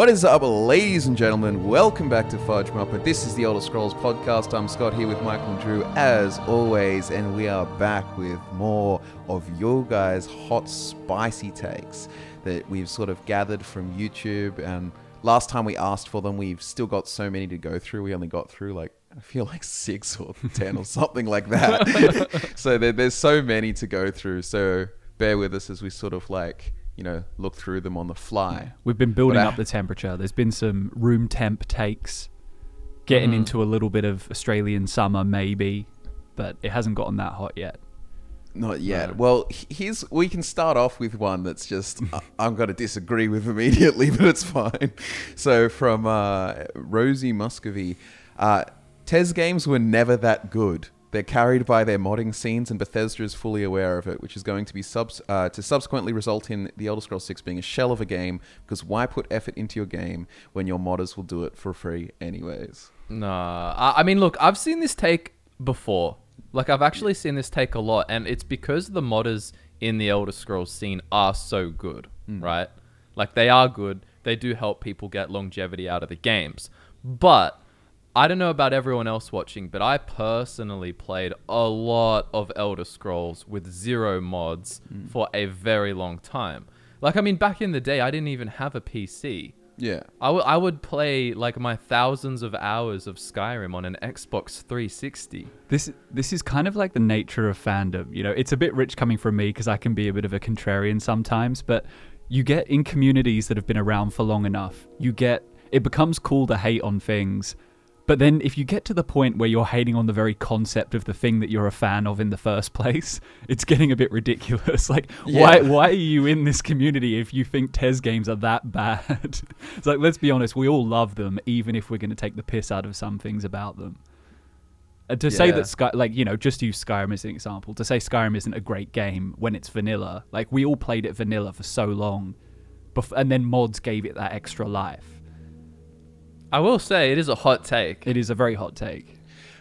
What is up, ladies and gentlemen? Welcome back to Fudge Muppet. This is the Elder Scrolls podcast. I'm Scott here with Michael and Drew, as always, and we are back with more of your guys' hot, spicy takes that we've sort of gathered from YouTube. And last time we asked for them, we've still got so many to go through. We only got through like I feel like six or ten or something like that. so there, there's so many to go through. So bear with us as we sort of like you know look through them on the fly. We've been building I- up the temperature. There's been some room temp takes, getting Mhm. into a little bit of Australian summer maybe, but it hasn't gotten that hot yet. Not yet. Well, here's we can start off with one that's just I'm going to disagree with immediately, but it's fine. So from uh, Rosie Muscovy, uh, TES games were never that good. They're carried by their modding scenes, and Bethesda is fully aware of it, which is going to be subs- uh, to subsequently result in The Elder Scrolls 6 being a shell of a game. Because why put effort into your game when your modders will do it for free anyways? Nah, I, I mean, look, I've seen this take before. Like, I've actually seen this take a lot, and it's because the modders in the Elder Scrolls scene are so good, right? Like, they are good. They do help people get longevity out of the games. But I don't know about everyone else watching, but I personally played a lot of Elder Scrolls with zero mods hmm. for a very long time. Like, I mean, back in the day, I didn't even have a PC. Yeah. I would I would play like my thousands of hours of Skyrim on an Xbox 360. This this is kind of like the nature of fandom. You know, it's a bit rich coming from me because I can be a bit of a contrarian sometimes, but you get in communities that have been around for long enough, you get it becomes cool to hate on things. But then if you get to the point where you're hating on the very concept of the thing that you're a fan of in the first place, it's getting a bit ridiculous. Like why Yeah. why are you in this community if you think TES games are that bad? it's like let's be honest, we all love them even if we're going to take the piss out of some things about them. Uh, to say that Sky, like you know, just use Skyrim as an example. To say Skyrim isn't a great game when it's vanilla, like we all played it vanilla for so long, and then mods gave it that extra life. I will say it is a hot take. It is a very hot take.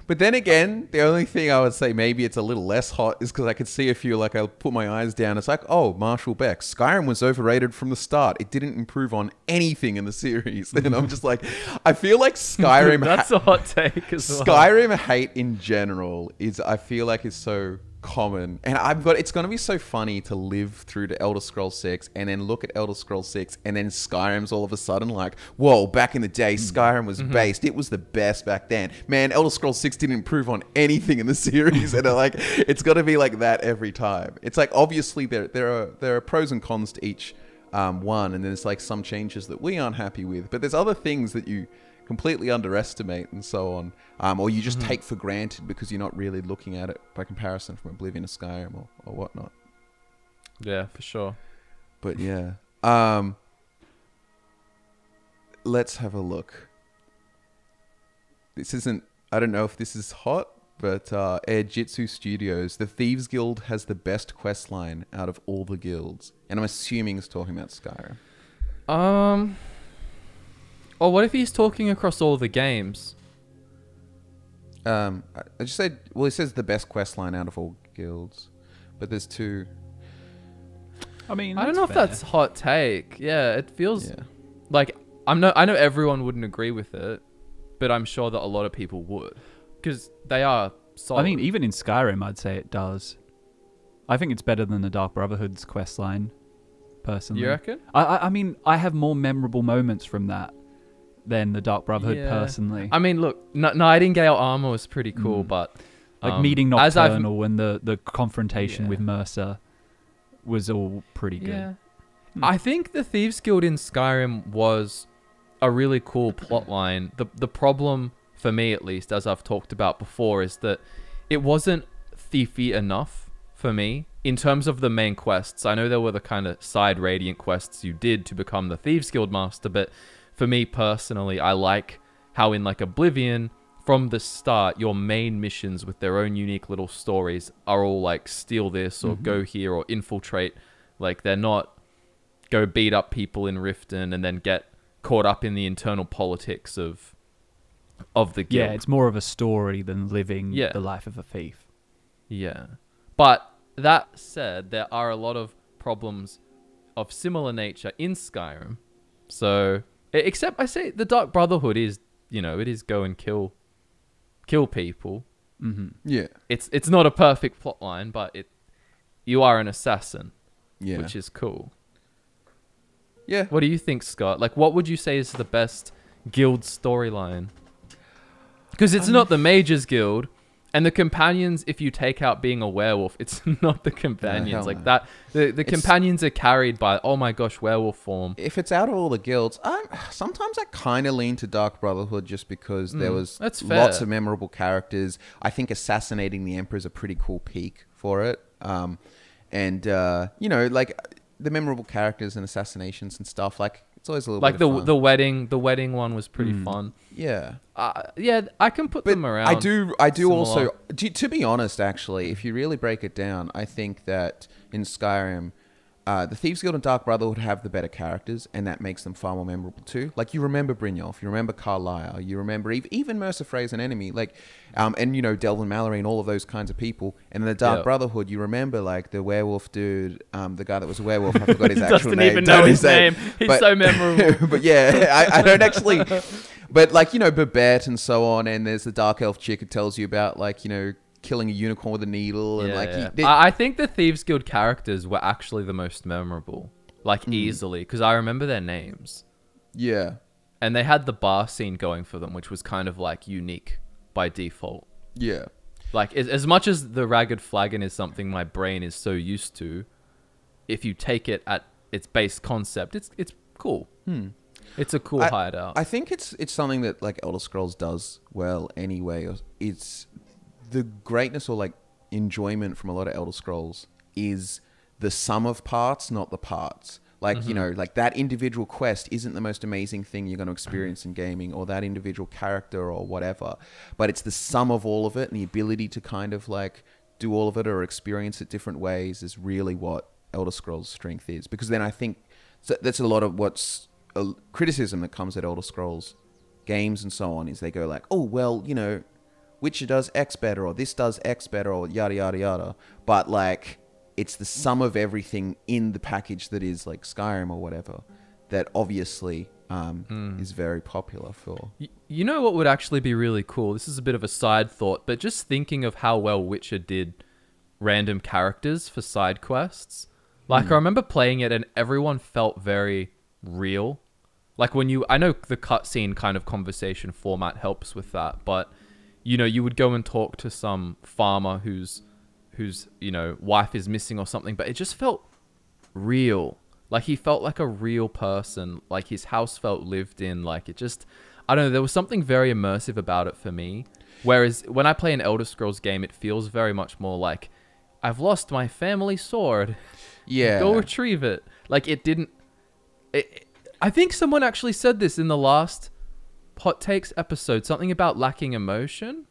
But then again, the only thing I would say maybe it's a little less hot is because I could see a few, like I put my eyes down. It's like, oh, Marshall Beck. Skyrim was overrated from the start. It didn't improve on anything in the series. And I'm just like, I feel like Skyrim. That's ha- a hot take as well. Skyrim hate in general is, I feel like, is so common. And I've got, it's going to be so funny to live through to Elder Scrolls 6 and then look at Elder Scrolls 6 and then Skyrim's all of a sudden like, whoa, back in the day, Skyrim was based. It was the best back then. Man, Elder Scrolls 6 didn't improve on anything in the series. and uh, like, it's going to be like that every time. It's like, obviously, there, there, are, there are pros and cons to each um, one. And there's like some changes that we aren't happy with. But there's other things that you completely underestimate and so on, um, or you just take for granted because you're not really looking at it by comparison from Oblivion to Skyrim or, or whatnot. Yeah, for sure. But yeah, um, let's have a look. This isn't. I don't know if this is hot, but uh, Air Jitsu Studios, the Thieves Guild has the best quest line out of all the guilds, and I'm assuming he's talking about Skyrim. Um. Or what if he's talking across all the games? Um, I I just said. Well, he says the best quest line out of all guilds, but there's two. I mean, I don't know if that's hot take. Yeah, it feels Yeah. like I'm no. I know everyone wouldn't agree with it, but I'm sure that a lot of people would because they are. Solid. I mean, even in Skyrim, I'd say it does. I think it's better than the Dark Brotherhood's quest line, personally. you reckon? I, I, I mean, I have more memorable moments from that than the Dark Brotherhood, Yeah. personally. I mean, look, N- Nightingale armor was pretty cool, Mm. but like um, meeting as I've- Nocturnal and the, the confrontation with Mercer was all pretty good. Yeah. Hmm. I think the Thieves Guild in Skyrim was a really cool plot line. The the problem for me at least, as I've talked about before, is that it wasn't thiefy enough for me in terms of the main quests. I know there were the kind of side radiant quests you did to become the Thieves Guild master, but for me personally, I like how in like Oblivion from the start, your main missions with their own unique little stories are all like steal this or Mhm. go here or infiltrate. Like they're not go beat up people in Riften and then get caught up in the internal politics of of the guild. Yeah, it's more of a story than living Yeah. the life of a thief. Yeah. But that said, there are a lot of problems of similar nature in Skyrim. So Except I say the Dark Brotherhood is, you know, it is go and kill, kill people. Mm-hmm. Yeah. It's it's not a perfect plot line, but it, you are an assassin, Yeah. which is cool. yeah. What do you think, Scott? Like, what would you say is the best guild storyline? Because it's Um, not the Mages Guild, and the companions. If you take out being a werewolf, it's not the companions. hell like no. that, the the It's- companions are carried by oh my gosh, werewolf form. If it's out of all the guilds, I sometimes I kind of lean to Dark Brotherhood just because there Mm, was that's lots of memorable characters. I think assassinating the emperor is a pretty cool peak for it. Um, and uh, you know, like the memorable characters and assassinations and stuff. Like it's always a little Like bit the of fun. the wedding, the wedding one was pretty Mm. fun. yeah. Uh, yeah, I can put But them around. I do. I do similar. also. To, to be honest, actually, if you really break it down, I think that in Skyrim, uh, the Thieves Guild and Dark Brotherhood have the better characters, and that makes them far more memorable too. Like you remember Brynjolf, you remember Karliah, you remember ev- even Mercer Frey's an enemy, like, um, and you know Delvin Mallory and all of those kinds of people. And in the Dark Yeah. Brotherhood, you remember like the werewolf dude, um, the guy that was a werewolf. I forgot his actual Doesn't name. even know his say- name. He's but- so memorable. but yeah, I, I don't actually. But like you know, Babette and so on, and there's the dark elf chick who tells you about like you know killing a unicorn with a needle, and Yeah, like yeah. he, I, I think the Thieves Guild characters were actually the most memorable, like Hmm. easily, because I remember their names, yeah, and they had the bar scene going for them, which was kind of like unique by default. yeah, Like as, as much as the ragged flagon is something my brain is so used to, if you take it at its base concept, it's it's cool. It's a cool hideout. I think it's it's something that like Elder Scrolls does well anyway. It's the greatness or like enjoyment from a lot of Elder Scrolls is the sum of parts, not the parts. Like you mm-hmm. know, like that individual quest isn't the most amazing thing you're going to experience in gaming, or that individual character, or whatever. But it's the sum of all of it, and the ability to kind of like do all of it or experience it different ways is really what Elder Scrolls' strength is. Because then I think so that's a lot of what's a criticism that comes at Elder Scrolls games and so on is they go like, oh well, you know, Witcher does X better or this does X better or yada yada yada. But like, it's the sum of everything in the package that is like Skyrim or whatever that obviously um, is very popular for. You know what would actually be really cool? This is a bit of a side thought, but just thinking of how well Witcher did random characters for side quests. Like I remember playing it and everyone felt very real. Like when you I know the cutscene kind of conversation format helps with that, but you know, you would go and talk to some farmer whose whose, you know, wife is missing or something, but it just felt real. Like he felt like a real person. Like his house felt lived in. Like it just, I don't know. There was something very immersive about it for me. Whereas when I play an Elder Scrolls game, it feels very much more like I've lost my family sword. Yeah. Go retrieve it. Like it didn't. It, I think someone actually said this in the last hot takes episode. Something about lacking emotion.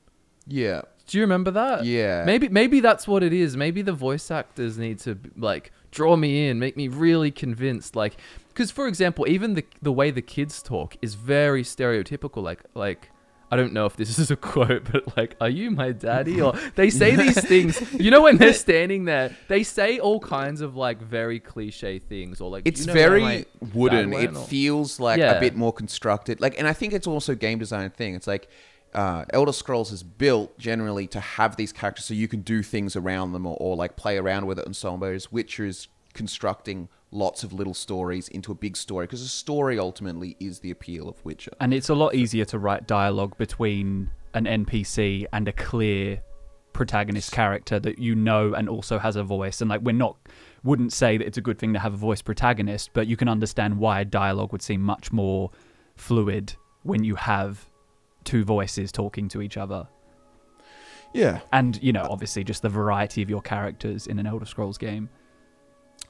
yeah. Do you remember that? Yeah. Maybe maybe that's what it is. Maybe the voice actors need to like draw me in, make me really convinced. Like, because for example, even the the way the kids talk is very stereotypical. Like like. I don't know if this is a quote, but like, are you my daddy? Or they say these things. You know, when they're standing there, they say all kinds of like very cliche things, or like It's "You know very wooden. It? Or- feels like a bit more constructed. Like, and I think it's also game design thing. It's like uh, Elder Scrolls is built generally to have these characters so you can do things around them or, or like play around with it and so on. Whereas Witcher is constructing lots of little stories into a big story because a story ultimately is the appeal of Witcher. And it's a lot easier to write dialogue between an NPC and a clear protagonist character that you know and also has a voice. And like we're not wouldn't say that it's a good thing to have a voice protagonist, but you can understand why dialogue would seem much more fluid when you have two voices talking to each other. Yeah. And, you know, uh, obviously just the variety of your characters in an Elder Scrolls game.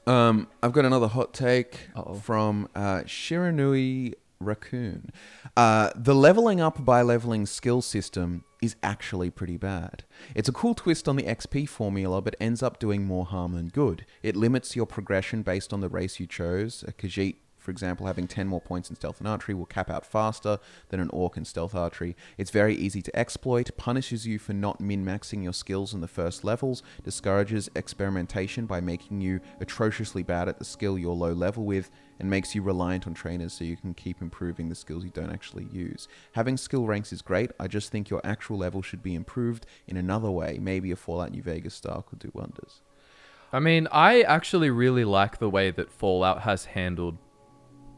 Um, I've got another hot take Uh-oh. from uh, Shiranui Raccoon. Uh, the leveling up by leveling skill system is actually pretty bad. It's a cool twist on the XP formula, but ends up doing more harm than good. It limits your progression based on the race you chose, a Khajiit For example, having 10 more points in stealth and archery will cap out faster than an orc in stealth archery. It's very easy to exploit, punishes you for not min maxing your skills in the first levels, discourages experimentation by making you atrociously bad at the skill you're low level with, and makes you reliant on trainers so you can keep improving the skills you don't actually use. Having skill ranks is great, I just think your actual level should be improved in another way. Maybe a Fallout New Vegas style could do wonders. I mean, I actually really like the way that Fallout has handled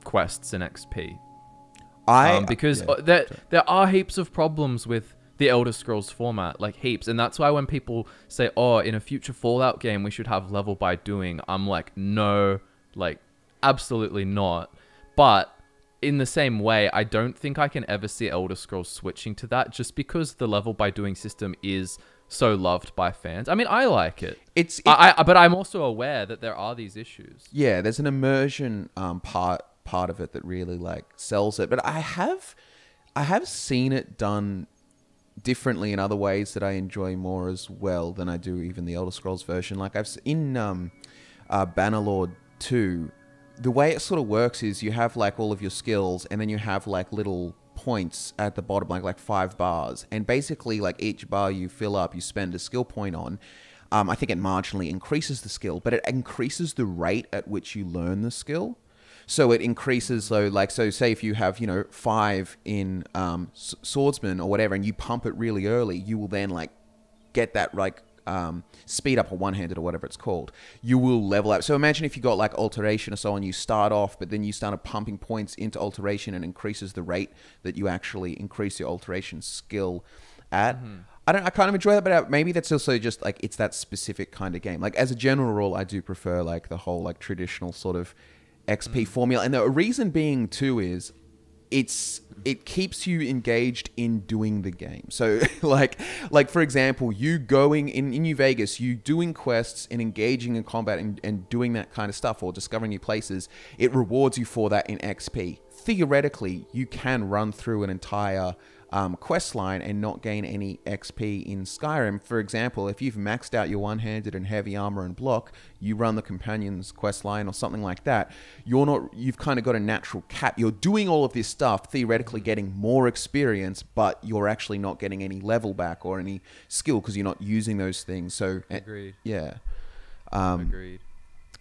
quests and XP. I Um, because yeah, uh, there sorry. there are heaps of problems with the Elder Scrolls format, like heaps, and that's why when people say, "Oh, in a future Fallout game, we should have level by doing," I'm like, "No, like, absolutely not." But in the same way, I don't think I can ever see Elder Scrolls switching to that, just because the level by doing system is so loved by fans. I mean, I like it. it's it- I, I, but I'm also aware that there are these issues. yeah, there's an immersion um, part part of it that really like sells it. But I have I have seen it done differently in other ways that I enjoy more as well than I do even the Elder Scrolls version. Like I've in um, uh, Bannerlord two, the way it sort of works is you have like all of your skills, and then you have like little points at the bottom, like like five bars, and basically like each bar you fill up, you spend a skill point on. Um, I think it marginally increases the skill, but it increases the rate at which you learn the skill. So it increases, so like, so say if you have, you know, five in um, s- swordsman or whatever, and you pump it really early, you will then like get that like um, speed up or one handed or whatever it's called. You will level up. So imagine if you got like alteration or so on, you start off, but then you started pumping points into alteration and increases the rate that you actually increase your alteration skill at. I don't. I kind of enjoy that, but uh, maybe that's also just like it's that specific kind of game. Like as a general rule, I do prefer like the whole like traditional sort of XP mm. formula, and the reason being too is it's it keeps you engaged in doing the game. So like like for example, you going in, in New Vegas, you doing quests and engaging in combat and, and doing that kind of stuff or discovering new places, it rewards you for that in XP. Theoretically, you can run through an entire um, quest line and not gain any XP in Skyrim. For example, if you've maxed out your one-handed and heavy armor and block, you run the companions quest line or something like that. You're not. You've kind of got a natural cap. You're doing all of this stuff, theoretically getting more experience, but you're actually not getting any level back or any skill because you're not using those things. So eh, Agreed. yeah. Um, Agreed.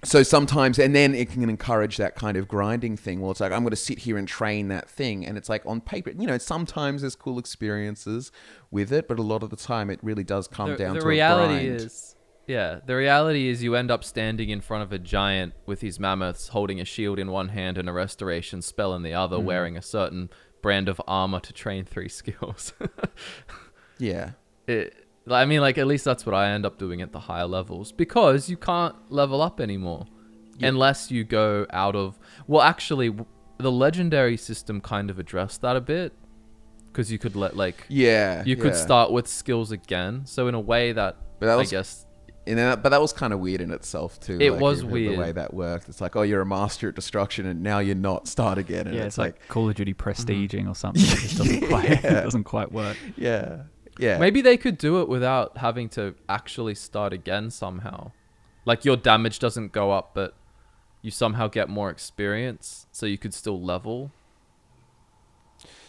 So sometimes and then it can encourage that kind of grinding thing well it's like i'm going to sit here and train that thing and it's like on paper you know sometimes there's cool experiences with it but a lot of the time it really does come the, down the to reality a grind. is yeah the reality is you end up standing in front of a giant with his mammoths holding a shield in one hand and a restoration spell in the other Mm-hmm. wearing a certain brand of armor to train three skills yeah it, i mean like at least that's what i end up doing at the higher levels because you can't level up anymore Yeah. unless you go out of well actually the legendary system kind of addressed that a bit because you could let like yeah you could yeah. start with skills again so in a way that, But that was- i guess and then, but that was kind of weird in itself too It like, was weird. the way that worked it's like oh you're a master at destruction and now you're not start again and yeah, it's, it's like, Call of Duty Mm-hmm. prestiging or something. It just doesn't quite, it doesn't quite work. yeah yeah Maybe they could do it without having to actually start again somehow. Like your damage doesn't go up, but you somehow get more experience, so you could still level.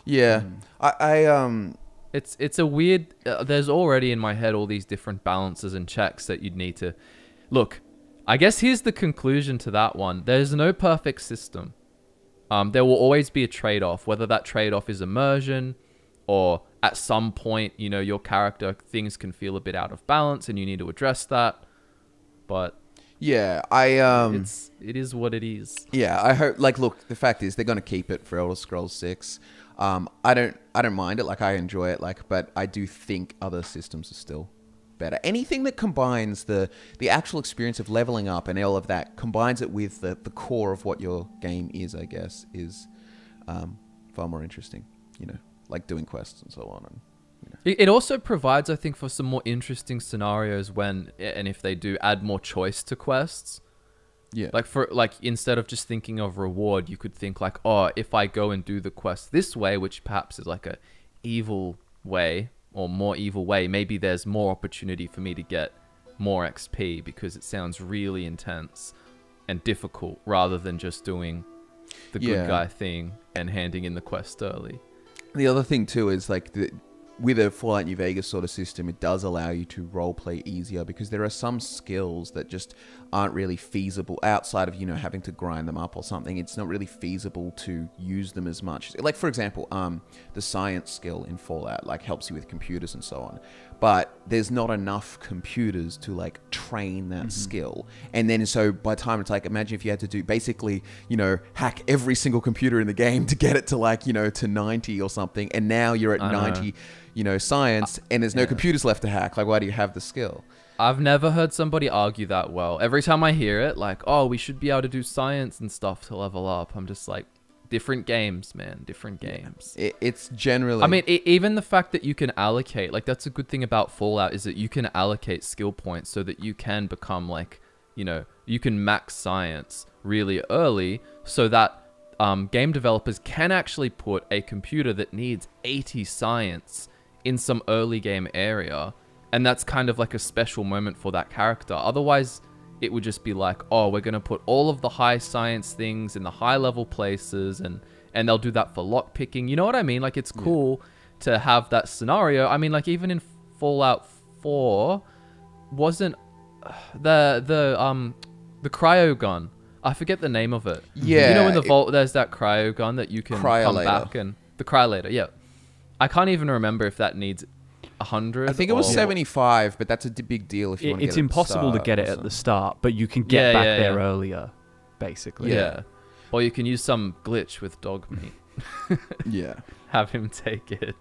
yeah Mm. I, I um It's it's a weird. Uh, there's already in my head all these different balances and checks that you'd need to look. I guess here's the conclusion to that one. There's no perfect system. Um, there will always be a trade-off, whether that trade-off is immersion, or at some point, you know, your character things can feel a bit out of balance, and you need to address that. But yeah i um it's it is what it is. Yeah, I hope. Like, look, the fact is they're going to keep it for Elder Scrolls Six. Um, I don't, I don't mind it. Like, I enjoy it. Like, but I do think other systems are still better. Anything that combines the the actual experience of leveling up and all of that combines it with the the core of what your game is. I guess is um, far more interesting. You know, like doing quests and so on. And It it also provides, I think, for some more interesting scenarios when and if they do add more choice to quests. yeah, Like for like instead of just thinking of reward, you could think like, oh, if I go and do the quest this way, which perhaps is like a evil way or more evil way, maybe there's more opportunity for me to get more XP because it sounds really intense and difficult rather than just doing the Yeah. good guy thing and handing in the quest early. The other thing too is like the, with a Fallout New Vegas sort of system, it does allow you to role play easier because there are some skills that just aren't really feasible outside of you know having to grind them up or something. It's not really feasible to use them as much. Like for example, um, the science skill in Fallout like helps you with computers and so on, but there's not enough computers to like train that mm-hmm. skill. And then so by the time it's like imagine if you had to do basically you know hack every single computer in the game to get it to like you know to 90 or something, and now you're at I know. 90 you know, science, uh, and there's no yeah. computers left to hack. Like, why do you have the skill? I've never heard somebody argue that well. Every time I hear it, like, oh, we should be able to do science and stuff to level up, I'm just like, different games, man, different games. It, it's generally. I mean, e even the fact that you can allocate, like, that's a good thing about Fallout is that you can allocate skill points so that you can become, like, you know, you can max science really early so that um, game developers can actually put a computer that needs 80 science in some early game area. And that's kind of like a special moment for that character. Otherwise, it would just be like, oh, we're going to put all of the high science things in the high level places and and they'll do that for lock picking. You know what I mean? Like it's cool to have that scenario. I mean, like even in Fallout 4 wasn't the the um the cryo gun. I forget the name of it. Yeah, You know in the it- vault there's that cryo gun that you can come back and the cryolator, yeah. I can't even remember if that needs hundred. I think it was or- 75, but that's a d- big deal if you It- want to it's get it at the impossible to start get it at the something. start, but you can get Yeah, back yeah, there yeah. earlier, basically. Yeah. Or you can use some glitch with dog meat. Yeah. Have him take it.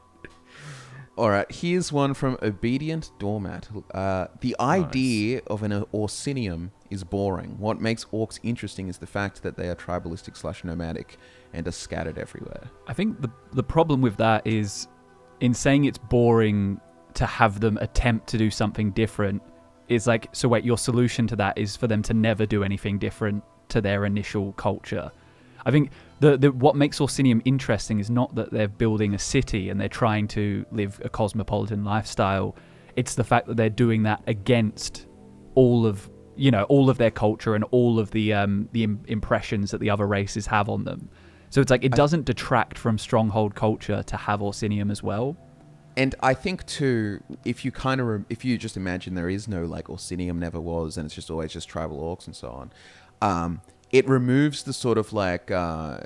All right, here's one from Obedient Doormat. Uh, the idea of an Orsinium is boring. What makes orcs interesting is the fact that they are tribalistic slash nomadic and are scattered everywhere. I think the the problem with that is in saying it's boring to have them attempt to do something different is like so wait your solution to that is for them to never do anything different to their initial culture. I think the, the what makes Orsinium interesting is not that they're building a city and they're trying to live a cosmopolitan lifestyle. It's the fact that they're doing that against all of you know all of their culture and all of the um, the Im- impressions that the other races have on them. So it's like it doesn't detract from stronghold culture to have Orsinium as well. And I think too, if you kind of, re- if you just imagine there is no like Orsinium never was, and it's just always just tribal orcs and so on, um, it removes the sort of like uh,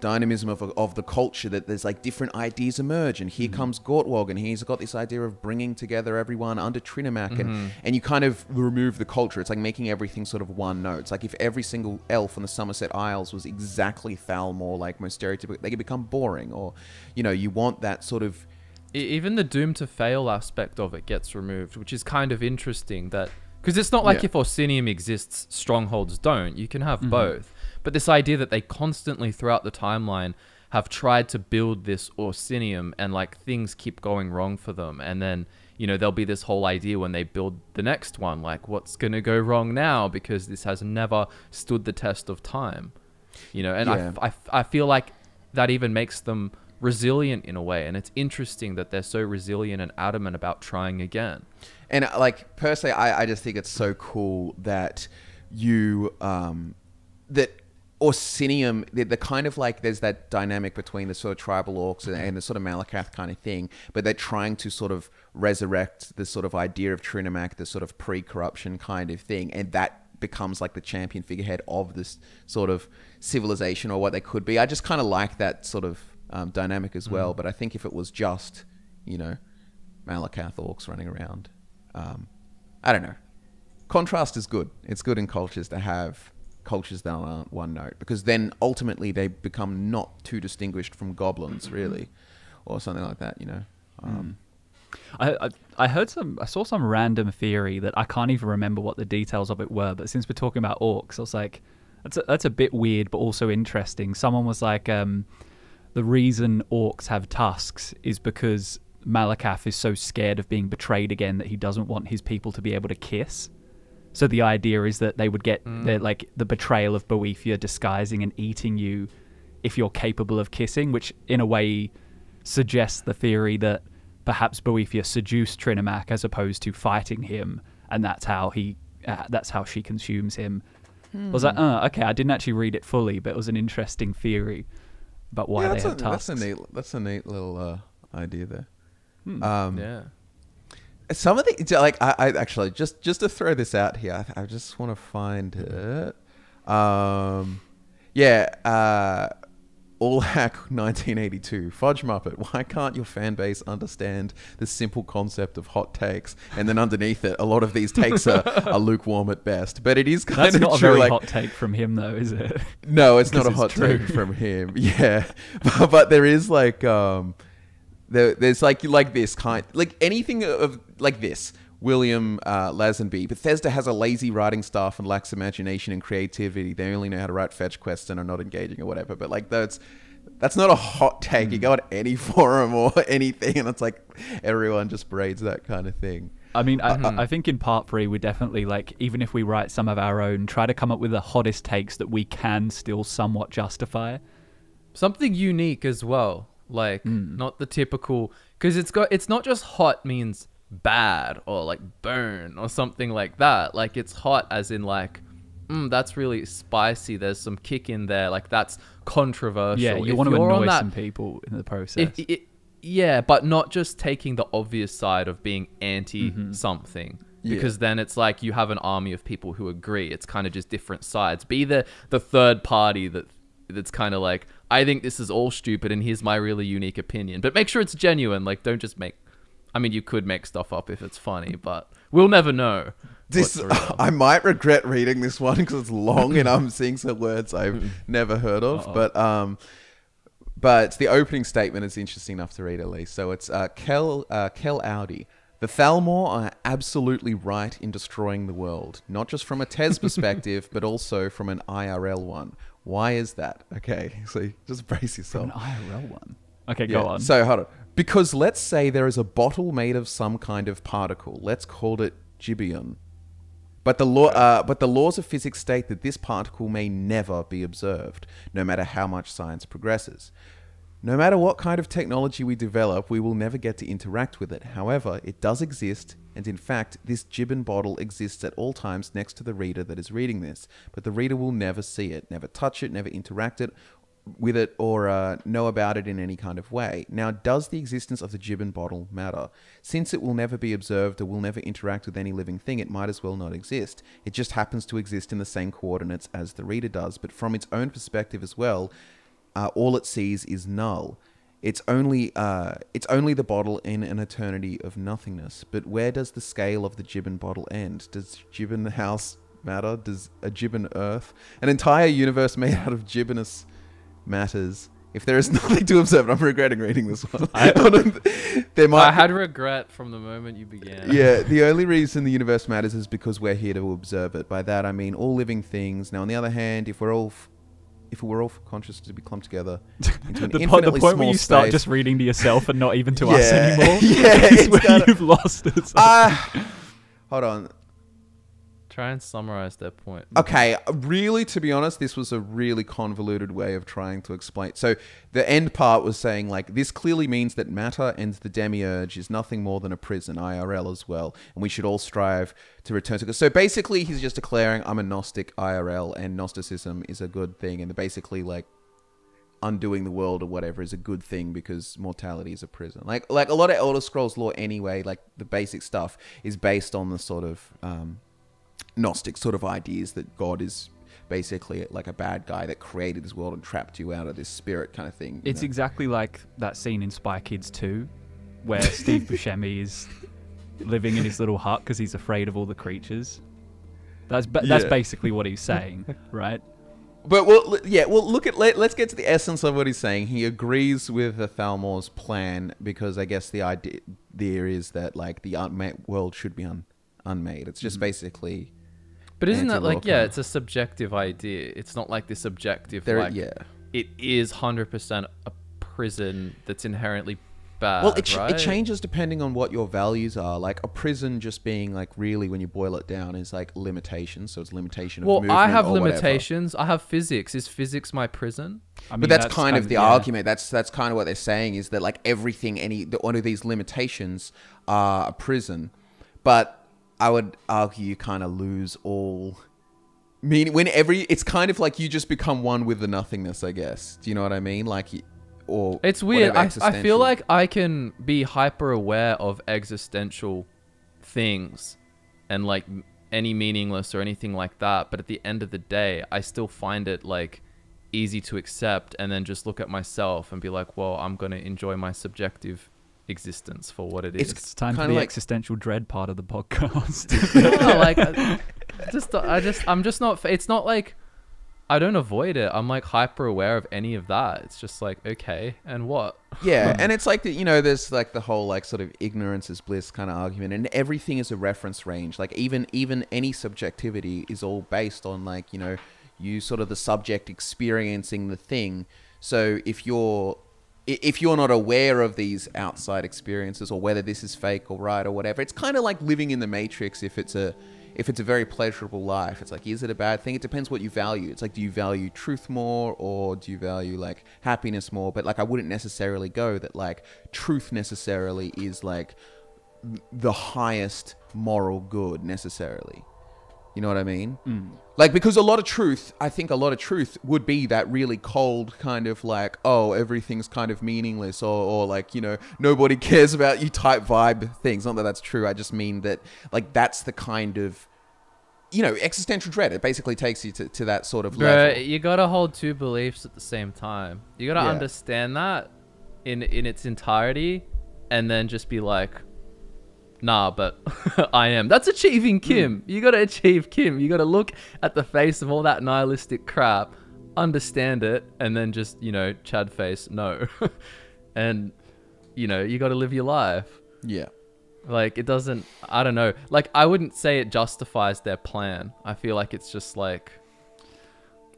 dynamism of, of the culture that there's like different ideas emerge, and here comes Gortwog, and he's got this idea of bringing together everyone under Trinimac, and and you kind of remove the culture. It's like making everything sort of one note. It's like if every single elf on the Somerset Isles was exactly Thalmor, like most stereotypical, they could become boring, or you know, you want that sort of even the doom to fail aspect of it gets removed, which is kind of interesting. That because it's not like Yeah. if Orsinium exists, strongholds don't. You can have mm-hmm. both. But this idea that they constantly throughout the timeline have tried to build this Orsinium and like things keep going wrong for them, and then you know there'll be this whole idea when they build the next one, like what's gonna go wrong now because this has never stood the test of time. You know, and I Yeah. f I, f- I feel like that even makes them resilient in a way and it's interesting that they're so resilient and adamant about trying again And uh, like personally, I, I just think it's so cool that you um, that Orsinium, the, the kind of like there's that dynamic between the sort of tribal orcs and, and the sort of Malacath kind of thing, but they're trying to sort of resurrect the sort of idea of Trinimac, the sort of pre-corruption kind of thing, and that becomes like the champion figurehead of this sort of civilization or what they could be. I just kind of like that sort of um, dynamic as well. But I think if it was just, you know, Malacath orcs running around, um, I don't know. Contrast is good. It's good in cultures to have cultures that aren't one note because then ultimately they become not too distinguished from goblins, really, or something like that. You know. Um, I, I I heard some I saw some random theory that I can't even remember what the details of it were, but since we're talking about orcs, I was like, that's a, that's a bit weird, but also interesting. Someone was like, um, the reason orcs have tusks is because Malacath is so scared of being betrayed again that he doesn't want his people to be able to kiss. So the idea is that they would get the like the betrayal of Boethiah disguising and eating you if you're capable of kissing, which in a way suggests the theory that perhaps Boethiah seduced Trinimac as opposed to fighting him, and that's how he uh, that's how she consumes him. I was like, uh, okay, I didn't actually read it fully, but it was an interesting theory about why yeah, they that's, a, have that's a neat that's a neat little uh, idea there. Hmm. Um, Yeah. Some of the like I, I actually just just to throw this out here, I, I just want to find it. Um, yeah, uh, All Hack 1982, Fudge Muppet. Why can't your fan base understand the simple concept of hot takes? And then underneath it, a lot of these takes are, are lukewarm at best. But it is kind That's of not a very like, hot take from him, though, is it? no, it's not a hot take from him. Yeah, but, but there is like um, there, there's like like this kind like anything of like this. William uh, Lazenby. Bethesda has a lazy writing staff and lacks imagination and creativity. They only know how to write fetch quests and are not engaging or whatever. But like that's that's not a hot take. You go on any forum or anything, and it's like everyone just braids that kind of thing. I mean, I, Uh, I think in part three, we definitely like, even if we write some of our own, try to come up with the hottest takes that we can still somewhat justify. something unique as well like Hmm. not the typical because it's got it's not just hot means bad or like burn or something like that. Like it's hot as in like mm, that's really spicy. There's some kick in there. Like that's controversial. Yeah, you If want to annoy that- some people in the process. if it, yeah but not just taking the obvious side of being anti Mm-hmm. something Yeah. because then it's like you have an army of people who agree. It's kind of just different sides. Be the the third party that that's kind of like i think this is all stupid and here's my really unique opinion. But make sure it's genuine. Like don't just make i mean you could make stuff up if it's funny but we'll never know This. I might regret reading this one because it's long and I'm seeing some words I've never heard of. Uh-oh. But um, but the opening statement is interesting enough to read at least. So it's uh, Kel uh, Kel Audi. The Thalmor are absolutely right in destroying the world, not just from a TES perspective, but also from an IRL one. Why is that? Okay, so just brace yourself. An IRL one. Okay, Yeah, go on. So hold on. Because let's say there is a bottle made of some kind of particle. Let's call it gibbon. But the law, uh, but the laws of physics state that this particle may never be observed, no matter how much science progresses. No matter what kind of technology we develop, we will never get to interact with it. However, it does exist, and in fact, this gibbon bottle exists at all times next to the reader that is reading this. But the reader will never see it, never touch it, never interact it with it, or uh, know about it in any kind of way. Now, does the existence of the gibbon bottle matter? Since it will never be observed or will never interact with any living thing, it might as well not exist. It just happens to exist in the same coordinates as the reader does, but from its own perspective as well, uh, all it sees is null. It's only uh, it's only the bottle in an eternity of nothingness. But where does the scale of the gibbon bottle end? Does gibbon house matter? Does a gibbon earth, an entire universe made out of gibbonous matters? If there is nothing to observe, I'm regretting reading this one. there might i had regret from the moment you began yeah, the only reason the universe matters is because we're here to observe it. By that I mean all living things. Now, on the other hand, if we're all f- if we're all conscious to be clumped together into an the, po- the infinitely point where small you start just reading to yourself and not even to us anymore Yeah, is it's where kinda- you've lost it. Ah, hold on. Try and summarize that point Okay, really, to be honest, this was a really convoluted way of trying to explain. So the end part was saying like this clearly means that matter and the demiurge is nothing more than a prison IRL as well, and we should all strive to return to. So basically, he's just declaring I'm a Gnostic IRL, and Gnosticism is a good thing, and basically like undoing the world or whatever is a good thing because mortality is a prison. Like like a lot of Elder Scrolls lore anyway, like the basic stuff is based on the sort of um, Gnostic sort of ideas that God is basically like a bad guy that created this world and trapped you out of this spirit kind of thing. It's know? exactly like that scene in Spy Kids 2 where Steve Buscemi is living in his little hut because he's afraid of all the creatures. That's ba- that's basically what he's saying, right? But well, yeah, well, look at let, let's get to the essence of what he's saying. He agrees with the Thalmor's plan because I guess the idea there is that like the unmade world should be un, unmade. It's just mm-hmm. basically But isn't that like yeah, it's a subjective idea. It's not like this objective there. like yeah. it is hundred percent a prison that's inherently bad. Well, it, ch- right? it changes depending on what your values are. Like a prison, just being like really, when you boil it down, is like limitations. So it's limitation of Well, I have or whatever. limitations. I have physics. Is physics my prison? I mean, but that's, kind of the yeah. argument. That's that's kind of what they're saying is that like everything, any the, one of these limitations are a prison. But I would argue you kind of lose all mean when every it's kind of like you just become one with the nothingness. I guess. Do you know what I mean? Like, or It's weird. I, I feel like I can be hyper aware of existential things and like any meaningless or anything like that, but at the end of the day, I still find it like easy to accept and then just look at myself and be like, well, I'm going to enjoy my subjective existence for what it is. It's- It's time for the like- existential dread part of the podcast. no, like I, just I just I'm just not it's not like I don't avoid it. I'm like hyper aware of any of that. It's just like, okay, and what? Yeah, mm. and it's like the, you know, there's like the whole like sort of ignorance is bliss kind of argument, and everything is a reference range. Like even even any subjectivity is all based on like you know you sort of the subject experiencing the thing. So if you're i- if you're not aware of these outside experiences or whether this is fake or right or whatever, it's kind of like living in the matrix. If it's a if it's a very pleasurable life, it's like, is it a bad thing? It depends what you value. It's like, do you value truth more or do you value like happiness more? But like, I wouldn't necessarily go that like truth necessarily is like the highest moral good necessarily. You know what I mean? Mm. Like, because a lot of truth, I think a lot of truth would be that really cold kind of like, oh, everything's kind of meaningless, or, or like, you know, nobody cares about you type vibe things. Not that that's true. I just mean that, like, that's the kind of, you know, existential dread. It basically takes you to, to that sort of Bro, level. you gotta hold two beliefs at the same time. You gotta Yeah. understand that in in its entirety, and then just be like, nah, but I am. That's achieving hmm. CHIM. You gotta achieve CHIM. You gotta look at the face of all that nihilistic crap, understand it, and then just you know, Chad face no, and you know, you gotta live your life. Yeah. Like it doesn't I don't know. Like I wouldn't say it justifies their plan. I feel like it's just like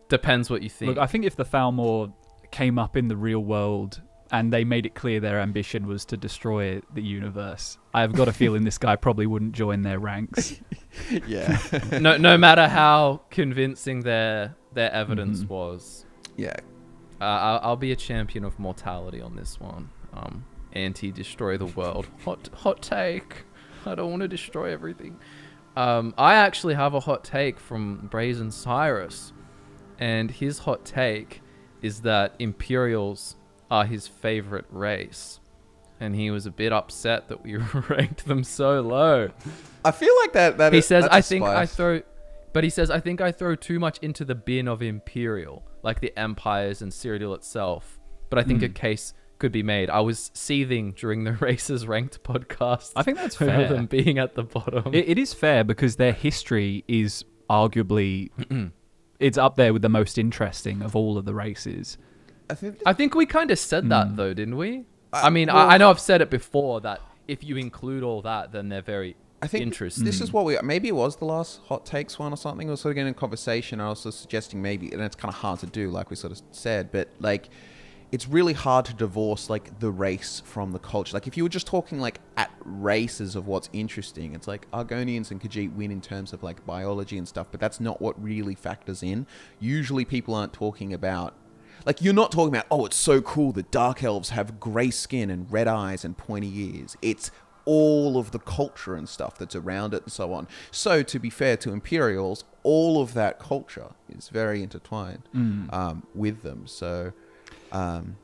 depends what you think. Look, I think if the Thalmor came up in the real world and they made it clear their ambition was to destroy the universe, I've got a feeling this guy probably wouldn't join their ranks. Yeah. no no matter how convincing their their evidence Mhm. was. yeah. Uh, I'll, I'll be a champion of mortality on this one. Um anti destroy the world. Hot hot take. I don't want to destroy everything. Um, I actually have a hot take from Brazen Cyrus, and his hot take is that Imperials are his favorite race, and he was a bit upset that we ranked them so low. I feel like that. that He is- says, that's "I a think I throw," but he says, "I think I throw too much into the bin of Imperial, like the empires and Cyrodiil itself." But I think Hmm. a case could be made. I was seething during the races ranked podcast. I think that's over fair. them being at the bottom. It, it is fair because their history is arguably it's up there with the most interesting of all of the races. I think we kind of said that Mm. though, didn't we? Uh, I mean, well- I, I know I've said it before that if you include all that, then they're very I think interesting. this is what we maybe it was the last hot takes one or something. We were sort of getting in conversation. I was also suggesting maybe, and it's kind of hard to do, like we sort of said, but like it's really hard to divorce like the race from the culture. Like if you were just talking like at races of what's interesting, it's like Argonians and Khajiit win in terms of like biology and stuff, but that's not what really factors in. Usually people aren't talking about like you're not talking about oh it's so cool that dark elves have grey skin and red eyes and pointy ears. It's all of the culture and stuff that's around it and so on. So to be fair to Imperials, all of that culture is very intertwined um, with them. So um,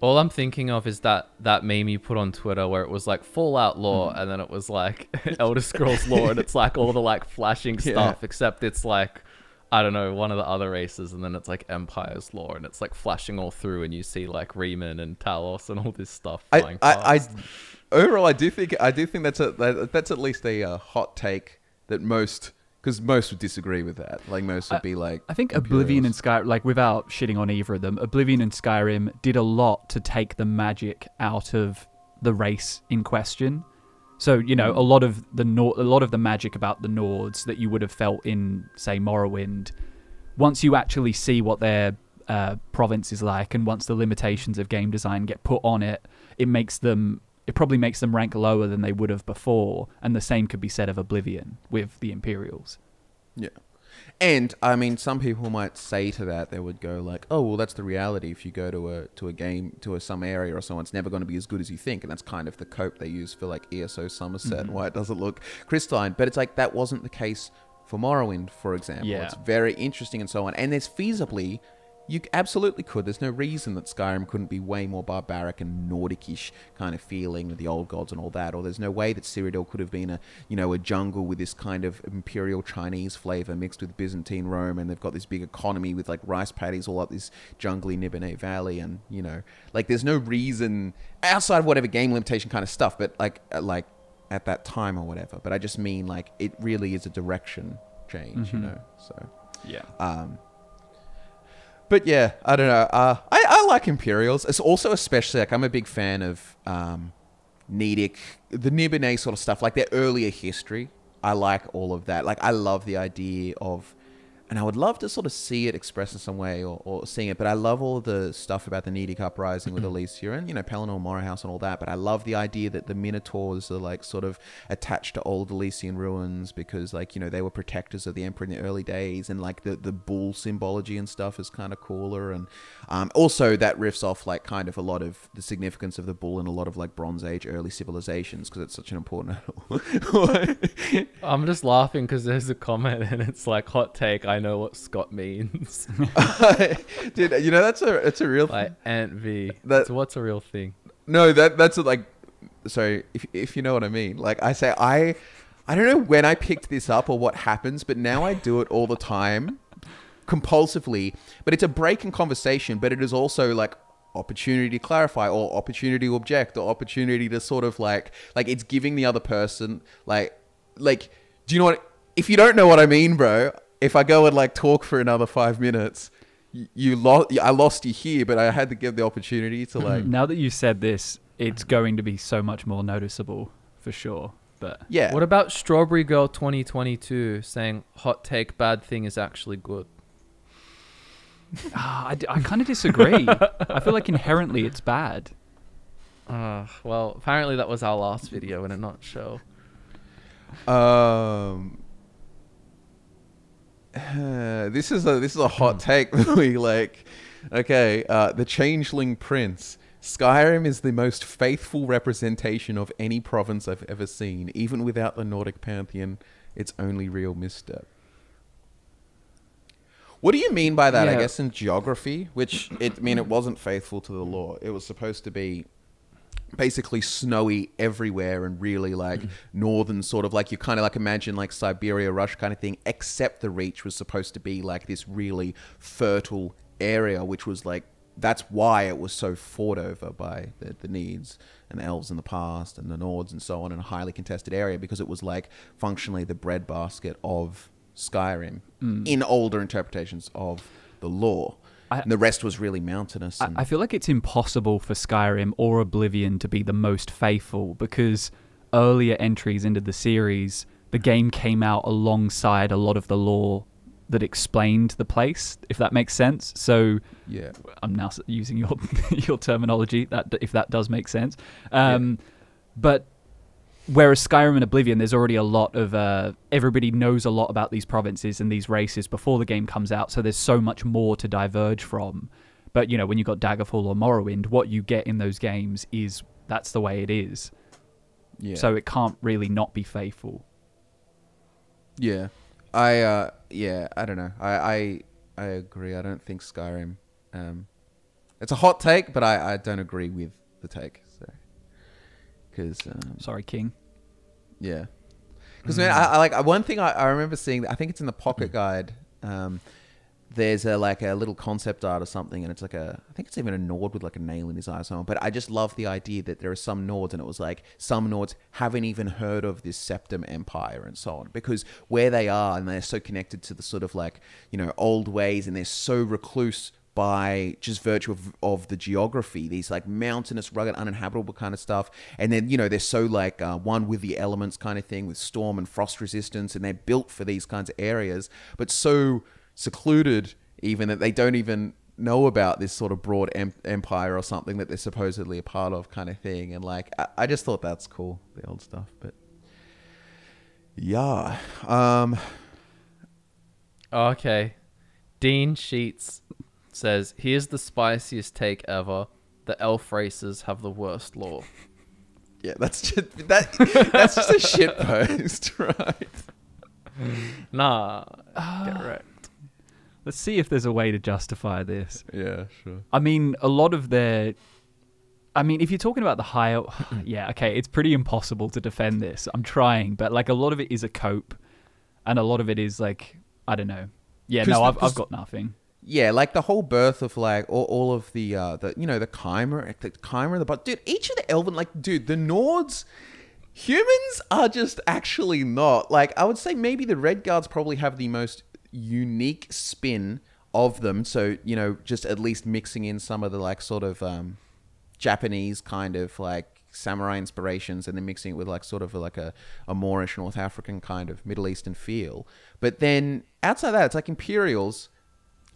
All I'm thinking of is that that meme you put on Twitter where it was like Fallout lore Hmm. and then it was like Elder Scrolls lore and it's like all the like flashing Yeah. stuff except it's like I don't know one of the other races and then it's like Empire's lore and it's like flashing all through and you see like Reman and Talos and all this stuff I, flying I, I, past. overall, I do think I do think that's a that's at least a uh, hot take that most because most would disagree with that. Like most would I- be like, I think Oblivion and Skyrim, like without shitting on either of them, Oblivion and Skyrim did a lot to take the magic out of the race in question. So you know, a lot of the Nor- a lot of the magic about the Nords that you would have felt in, say, Morrowind, once you actually see what their uh, province is like, and once the limitations of game design get put on it, it makes them. It probably makes them rank lower than they would have before, and the same could be said of Oblivion with the Imperials. Yeah. And I mean, some people might say to that they would go like, "Oh, well, that's the reality. If you go to a to a game to a some area or so, it's never going to be as good as you think." And that's kind of the cope they use for like ESO Somerset and mm-hmm. why it doesn't look crystalline. But it's like that wasn't the case for Morrowind, for example. Yeah. It's very interesting and so on. And there's feasibly, you absolutely could. There's no reason that Skyrim couldn't be way more barbaric and Nordicish kind of feeling with the old gods and all that. Or there's no way that Cyrodiil could have been a, you know, a jungle with this kind of imperial Chinese flavor mixed with Byzantine Rome, and they've got this big economy with like rice paddies all up this jungly Nibenay Valley, and you know, like there's no reason outside of whatever game limitation kind of stuff, but like uh, like at that time or whatever. But I just mean like it really is a direction change, you know. So. Yeah. Um, but yeah, I don't know. Uh, I, I like Imperials. It's also especially like I'm a big fan of um, Nedic, the Nibenay sort of stuff, like their earlier history. I like all of that. Like I love the idea of, and I would love to sort of see it expressed in some way or, or seeing it. But I love all the stuff about the Nedic uprising with Alessia and you know Pelinal Morihaus and all that. But I love the idea that the Minotaurs are like sort of attached to old Alessian ruins because like you know they were protectors of the Emperor in the early days, and like the the bull symbology and stuff is kind of cooler. And um, also that riffs off like kind of a lot of the significance of the bull in a lot of like Bronze Age early civilizations because it's such an important. I'm just laughing because there's a comment and it's like hot take. I know what Scott means. Dude, you know that's a it's a real like Ant V. That- so what's a real thing? No, that that's like sorry, if if you know what I mean. Like I say I I don't know when I picked this up or what happens, but now I do it all the time compulsively. But it's a break in conversation, but it is also like opportunity to clarify or opportunity to object or opportunity to sort of like like it's giving the other person like like do you know what if you don't know what I mean, bro, if I go and like talk for another 5 minutes, you lost I lost you here, but I had to give the opportunity to like Now that you said this, it's going to be so much more noticeable for sure. But yeah. What about Strawberry Girl 2022 saying hot take bad thing is actually good? ah, I, d- I kind of disagree. I feel like inherently it's bad. Uh, well, apparently that was our last video in a nutshell. Um, this is a this is a hot take. we like, okay, uh, the Changeling Prince. Skyrim is the most faithful representation of any province I've ever seen. Even without the Nordic pantheon, its only real misstep. What do you mean by that? I guess in geography, which it I mean it wasn't faithful to the lore. It was supposed to be basically snowy everywhere and really like mm-hmm. northern sort of like you kind of like imagine like Siberia, Russia kind of thing, except the Reach was supposed to be like this really fertile area, which was like that's why it was so fought over by the, the Nedes and the Elves in the past and the Nords and so on in a highly contested area because it was like functionally the breadbasket of Skyrim mm. in older interpretations of the lore. I- and the rest was really mountainous. I, And, I feel like it's impossible for Skyrim or Oblivion to be the most faithful because earlier entries into the series, the game came out alongside a lot of the lore that explained the place, if that makes sense. So yeah. I'm now using your your terminology that if that does make sense. Um, But whereas Skyrim and Oblivion, there's already a lot of uh, everybody knows a lot about these provinces and these races before the game comes out, so there's so much more to diverge from. But you know, when you've got Daggerfall or Morrowind, what you get in those games is that's the way it is. Yeah. So it can't really not be faithful. Yeah, I uh, yeah, I don't know. I I I agree. I don't think Skyrim. Um, it's a hot take, but I I don't agree with the take. Because um, Sorry, King. yeah, because man, I, I like one thing I, I remember seeing. I think it's in the Pocket Guide. Um, there's a like a little concept art or something, and it's like a I think it's even a Nord with like a nail in his eye or something. But I just love the idea that there are some Nords, and it was like some Nords haven't even heard of this Septim Empire and so on, because where they are and they're so connected to the sort of like you know old ways, and they're so recluse by just virtue of, of the geography, these like mountainous, rugged, uninhabitable kind of stuff. And then, you know, they're so like uh, one with the elements kind of thing with storm and frost resistance, and they're built for these kinds of areas, but so secluded even that they don't even know about this sort of broad em- empire or something that they're supposedly a part of kind of thing. And like, I, I just thought that's cool, the old stuff. But yeah. Um, Okay. Dean Sheets says, Here's the spiciest take ever. The elf races have the worst lore. yeah, that's just, that, that's just a shit post, right? Nah. Ah. Get right. Let's see if there's a way to justify this. Yeah, sure. I mean, a lot of their. I mean, if you're talking about the higher. yeah, okay, it's pretty impossible to defend this. I'm trying, but like a lot of it is a cope, and a lot of it is like, I don't know. Yeah, no, the- I've, 'cause- I've got nothing. Yeah, like the whole birth of like all, all of the uh the you know the Chimera, the Chimera, the but dude, each of the Elven like dude, the Nords, humans are just actually not like I would say maybe the Redguards probably have the most unique spin of them. So you know, just at least mixing in some of the like sort of um Japanese kind of like samurai inspirations and then mixing it with like sort of like a, a Moorish North African kind of Middle Eastern feel. But then outside that, it's like Imperials,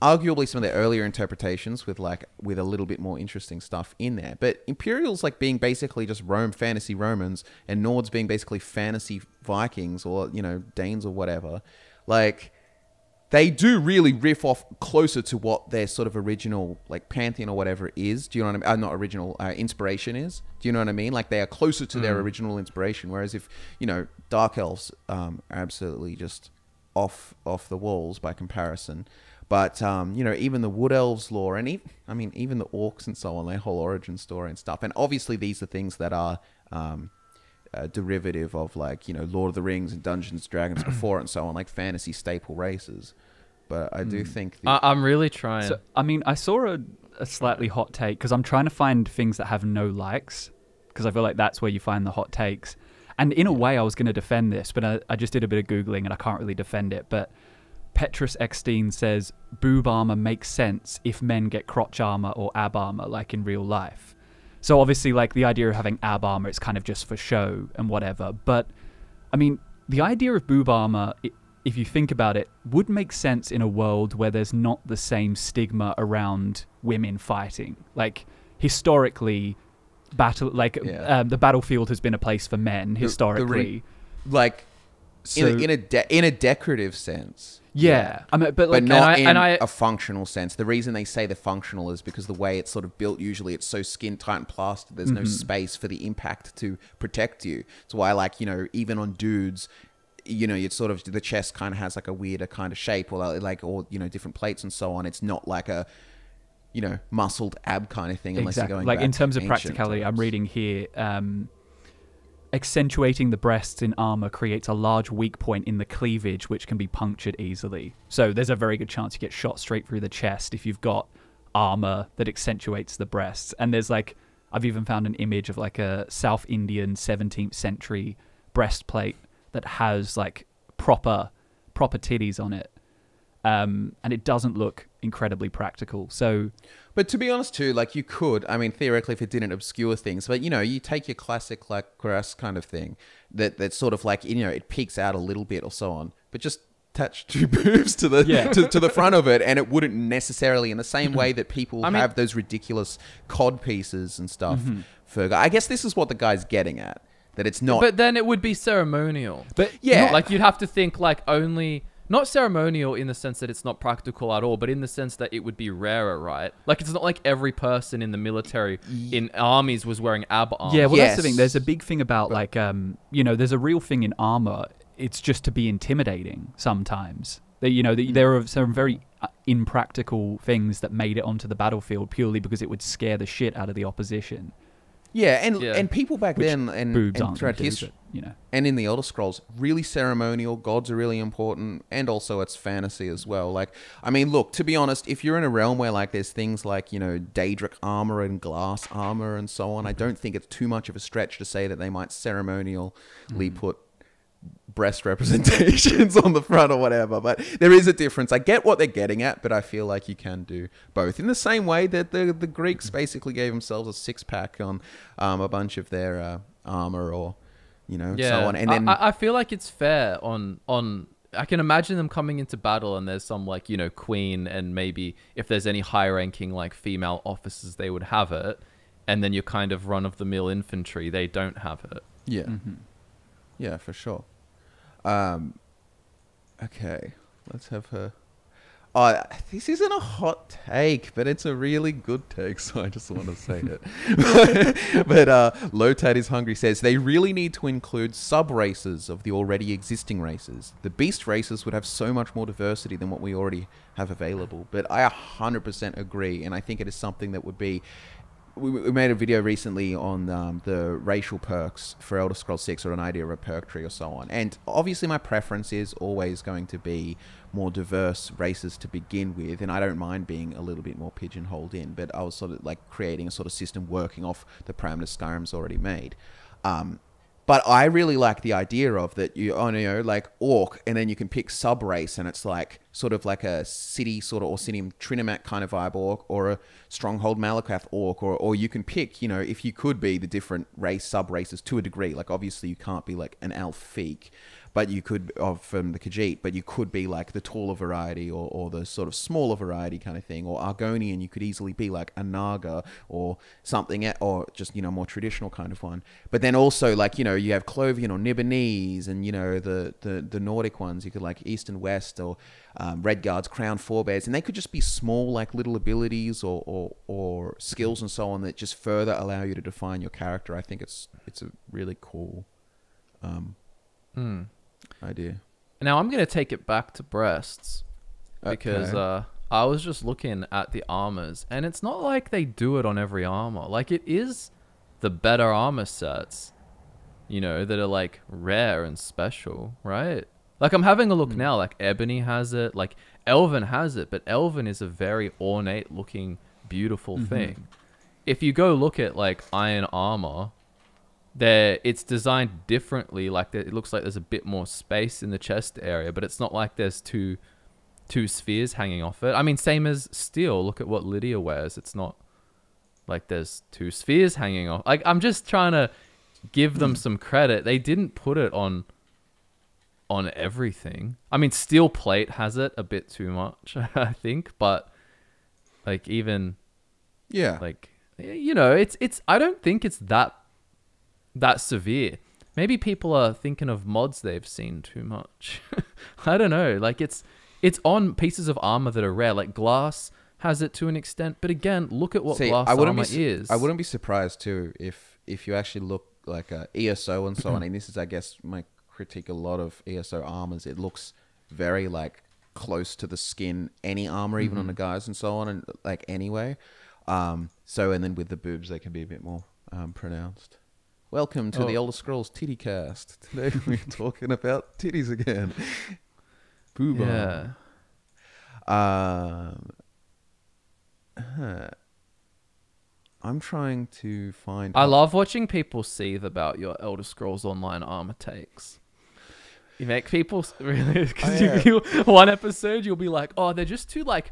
arguably some of their earlier interpretations with like with a little bit more interesting stuff in there. But Imperials like being basically just Rome fantasy Romans and Nords being basically fantasy Vikings or you know Danes or whatever. Like they do really riff off closer to what their sort of original like pantheon or whatever is. Do you know what I mean? Uh, not original uh, inspiration is. Do you know what I mean? Like they are closer to their original inspiration. Whereas if you know dark elves um, are absolutely just off off the walls by comparison. But um, you know, even the Wood Elves lore, and even, I mean, even the Orcs and so on, their whole origin story and stuff. And obviously, these are things that are um, uh, derivative of like you know Lord of the Rings and Dungeons and Dragons before and so on, like fantasy staple races. But I do think the, I- I'm really trying. So, I mean, I saw a, a slightly hot take because I'm trying to find things that have no likes because I feel like that's where you find the hot takes. And in a way, I was going to defend this, but I, I just did a bit of Googling and I can't really defend it. But Petrus Eckstein says boob armor makes sense if men get crotch armor or ab armor, like in real life. So obviously, like the idea of having ab armor, it's kind of just for show and whatever. But I mean, the idea of boob armor, i- if you think about it, would make sense in a world where there's not the same stigma around women fighting. Like historically, battle like Yeah. um, the battlefield has been a place for men the historically. re- like So- in a, in a de- in a decorative sense. Yeah, I mean, but But like, not I- in and I- a functional sense. The reason they say the functional is because the way it's sort of built, usually it's so skin tight and plastered. There's no space for the impact to protect you. That's why, like you know, even on dudes, you know, it's sort of the chest kind of has like a weirder kind of shape, or like or you know, different plates and so on. It's not like a you know muscled ab kind of thing unless exactly. you're going like in terms of practicality, I'm reading here. Um, accentuating the breasts in armor creates a large weak point in the cleavage, which can be punctured easily. So there's a very good chance you get shot straight through the chest if you've got armor that accentuates the breasts. And there's like, I've even found an image of like a South Indian 17th century breastplate that has like proper proper titties on it. Um, and it doesn't look incredibly practical. So But to be honest, too, like you could, I mean, theoretically, if it didn't obscure things, but you know, you take your classic like grass kind of thing that that's sort of like you know it peaks out a little bit or so on, but just attach two boobs to the Yeah. to, to the front of it, and it wouldn't necessarily in the same way that people I mean- have those ridiculous cod pieces and stuff. Mm-hmm. For I guess this is what the guy's getting at that it's not. But then it would be ceremonial. But Yeah. Not- like you'd have to think like only not ceremonial in the sense that it's not practical at all, but in the sense that it would be rarer, right? Like it's not like every person in the military in armies was wearing ab armor. Yeah, well, that's the thing. There's a big thing about like, um, you know, there's a real thing in armor. It's just to be intimidating sometimes. That you know, that there are some very uh, impractical things that made it onto the battlefield purely because it would scare the shit out of the opposition. yeah, and Yeah. and people back Which then and, boobs and aren't throughout history. You know. and in the Elder Scrolls, really ceremonial. Gods are really important, and also it's fantasy as well. Like, I mean, look, to be honest, if you're in a realm where like there's things like you know Daedric armor and glass armor and so on, I don't think it's too much of a stretch to say that they might ceremonially put breast representations on the front or whatever. But there is a difference. I get what they're getting at, but I feel like you can do both in the same way that the the Greeks basically gave themselves a six pack on um, a bunch of their uh, armor or you know yeah. so on. And then I, I feel like it's fair on on. I can imagine them coming into battle and there's some like you know queen and maybe if there's any high ranking like female officers they would have it, and then your kind of run of the mill infantry they don't have it. yeah, Mm-hmm. yeah, for sure. Um, okay, let's have her. This isn't a hot take, but it's a really good take, so I just want to say it. but uh, Lotat is Hungry says they really need to include sub races of the already existing races. The beast races would have so much more diversity than what we already have available. But I 100% agree, and I think it is something that would be we, we made a video recently on um, the racial perks for Elder Scrolls 6 or an idea of a perk tree or so on. And obviously, my preference is always going to be more diverse races to begin with. And I don't mind being a little bit more pigeonholed in, but I was sort of like creating a sort of system working off the parameters Skyrim's already made. Um, but I really like the idea of that you, oh, you know, like orc, and then you can pick sub race, and it's like sort of like a city sort of Orsinium Trinimac kind of vibe orc, or a Stronghold Malacath orc, or or you can pick, you know, if you could be the different race sub races to a degree. Like obviously you can't be like an Alfiq, but you could of from the Khajiit, but you could be like the taller variety or, or the sort of smaller variety kind of thing, or Argonian. You could easily be like a Naga or something, or just you know more traditional kind of one. But then also like you know you have Colovian or Nibonese, and you know the the the Nordic ones. You could like East and West or um, Redguards, Crown Forebears, and they could just be small like little abilities or, or or skills and so on that just further allow you to define your character. I think it's it's a really cool um, Hmm. Idea. Now I'm gonna take it back to breasts because Okay. uh, I was just looking at the armors, and it's not like they do it on every armor. Like it is the better armor sets, you know, that are like rare and special, right? Like I'm having a look now. Like Ebony has it, like Elven has it, but Elven is a very ornate looking, beautiful thing. If you go look at like Iron Armor, there it's designed differently like it looks like there's a bit more space in the chest area but it's not like there's two two spheres hanging off it. I mean same as steel. Look at what lydia wears. It's not like there's two spheres hanging off. Like i'm just trying to give them hmm. some credit. They didn't put it on on everything. I mean steel plate has it a bit too much i think but like even Yeah. like you know it's it's i don't think it's that that severe maybe people are thinking of mods they've seen too much i don't know like it's it's on pieces of armor that are rare like glass has it to an extent but again look at what See, glass I wouldn't armor be is I wouldn't be surprised too if if you actually look like a ESO and so on. And this is, I guess, my critique. A lot of ESO armors. It looks very like close to the skin. Any armor, even on the guys and so on, and like anyway. Um. So and then with the boobs, they can be a bit more um, pronounced. Welcome to the Oh. Elder Scrolls Titty Cast. Today we're talking about titties again. Boob yeah um, huh. I'm trying to find. i love watching people seethe about your elder scrolls online armor takes you make people really because Oh, yeah. one episode you'll be like oh they're just too like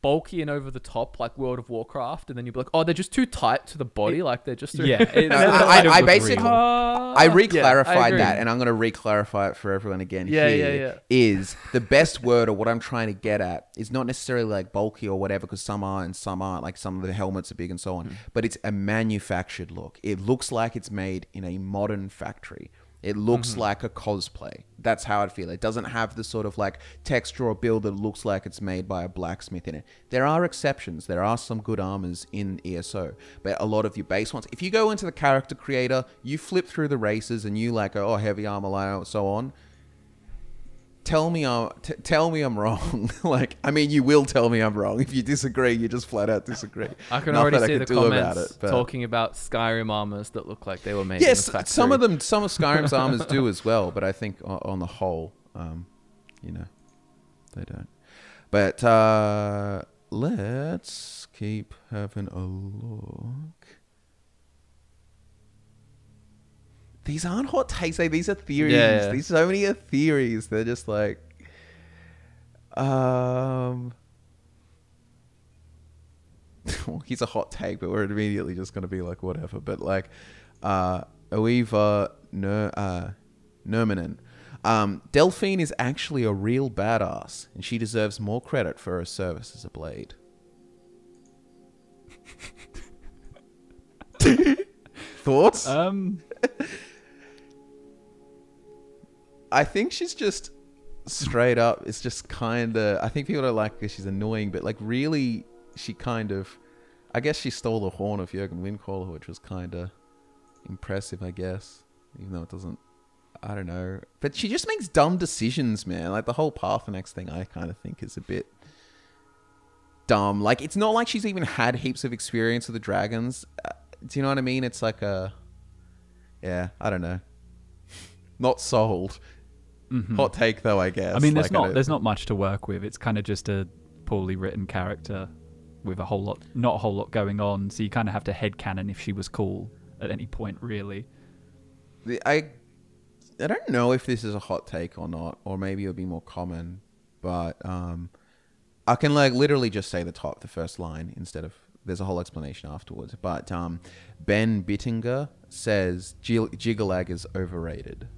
bulky and over the top like world of warcraft and then you'd be like oh they're just too tight to the body like they're just Yeah, it- I- I- I basically- Uh, I yeah, re-clarified agree. that, and I'm going to re-clarify it for everyone again. Yeah, here, yeah, yeah. Is the best word, or what I'm trying to get at, is not necessarily like bulky or whatever, because some are and some aren't. Like some of the helmets are big and so on, but it's a manufactured look. It looks like it's made in a modern factory. It looks mm-hmm. like a cosplay. That's how I feel. It doesn't have the sort of like texture or build that looks like it's made by a blacksmith in it. There are exceptions. There are some good armors in ESO, but a lot of your base ones. If you go into the character creator, you flip through the races and you like, oh, heavy armor, so on. Tell me, I'm t- tell me I'm wrong. like, I mean, you will tell me I'm wrong. If you disagree, you just flat out disagree. I can Not already see the do about comments it, but- talking about Skyrim armors that look like they were made. Yes, some of them, some of Skyrim's armors do as well, but I think on the whole, um, you know, they don't. But uh, let's keep having a look. These aren't hot takes. eh? These are theories. Yeah, yeah. These so many are theories. They're just like, um. well, he's a hot take, but we're immediately just going to be like, whatever. But like, uh, Oeva Ner- uh, Nurminen. Um, Delphine is actually a real badass, and she deserves more credit for her service as a blade. Thoughts? Um, I think she's just straight up, it's just kind of. I think people don't like her. She's annoying, but like really, she kind of. I guess she stole the horn of Jurgen Windcaller, which was kind of impressive. I guess, even though it doesn't. I don't know, but she just makes dumb decisions, man. Like the whole Paarthurnax thing, I kind of think is a bit dumb. Like it's not like she's even had heaps of experience with the dragons. Uh, do you know what I mean? It's like a, yeah, I don't know. Not sold. Hot take though, I guess. Mm-hmm. I mean, there's Like, not there's not much to work with. It's kind of just a poorly written character with a whole lot, not a whole lot going on. So you kind of have to head headcanon if she was cool at any point, really. The- I I don't know if this is a hot take or not, or maybe it'll be more common, but um, I can like literally just say the top, the first line instead of there's a whole explanation afterwards. But um, Ben Bittinger says Jyggalag is overrated,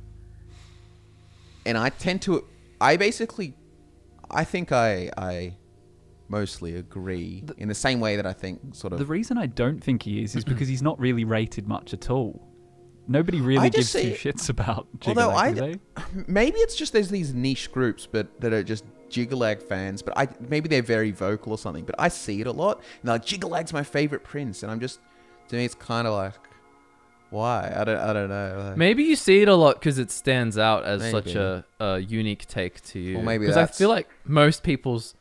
and I tend to, I basically, I think I I mostly agree in the same way that I think sort of The reason I don't think he is is because he's not really rated much at all. Nobody really just gives two shits about Although I, do maybe it's just there's these niche groups, but that are just Jyggalag fans. But I maybe they're very vocal or something. But I see it a lot. And they're like Jyggalag's my favorite prince, and I'm just to me it's kind of like why I don't I don't know. Like, Maybe you see it a lot because it stands out as such a, a unique take to you. Or maybe because I feel like most people's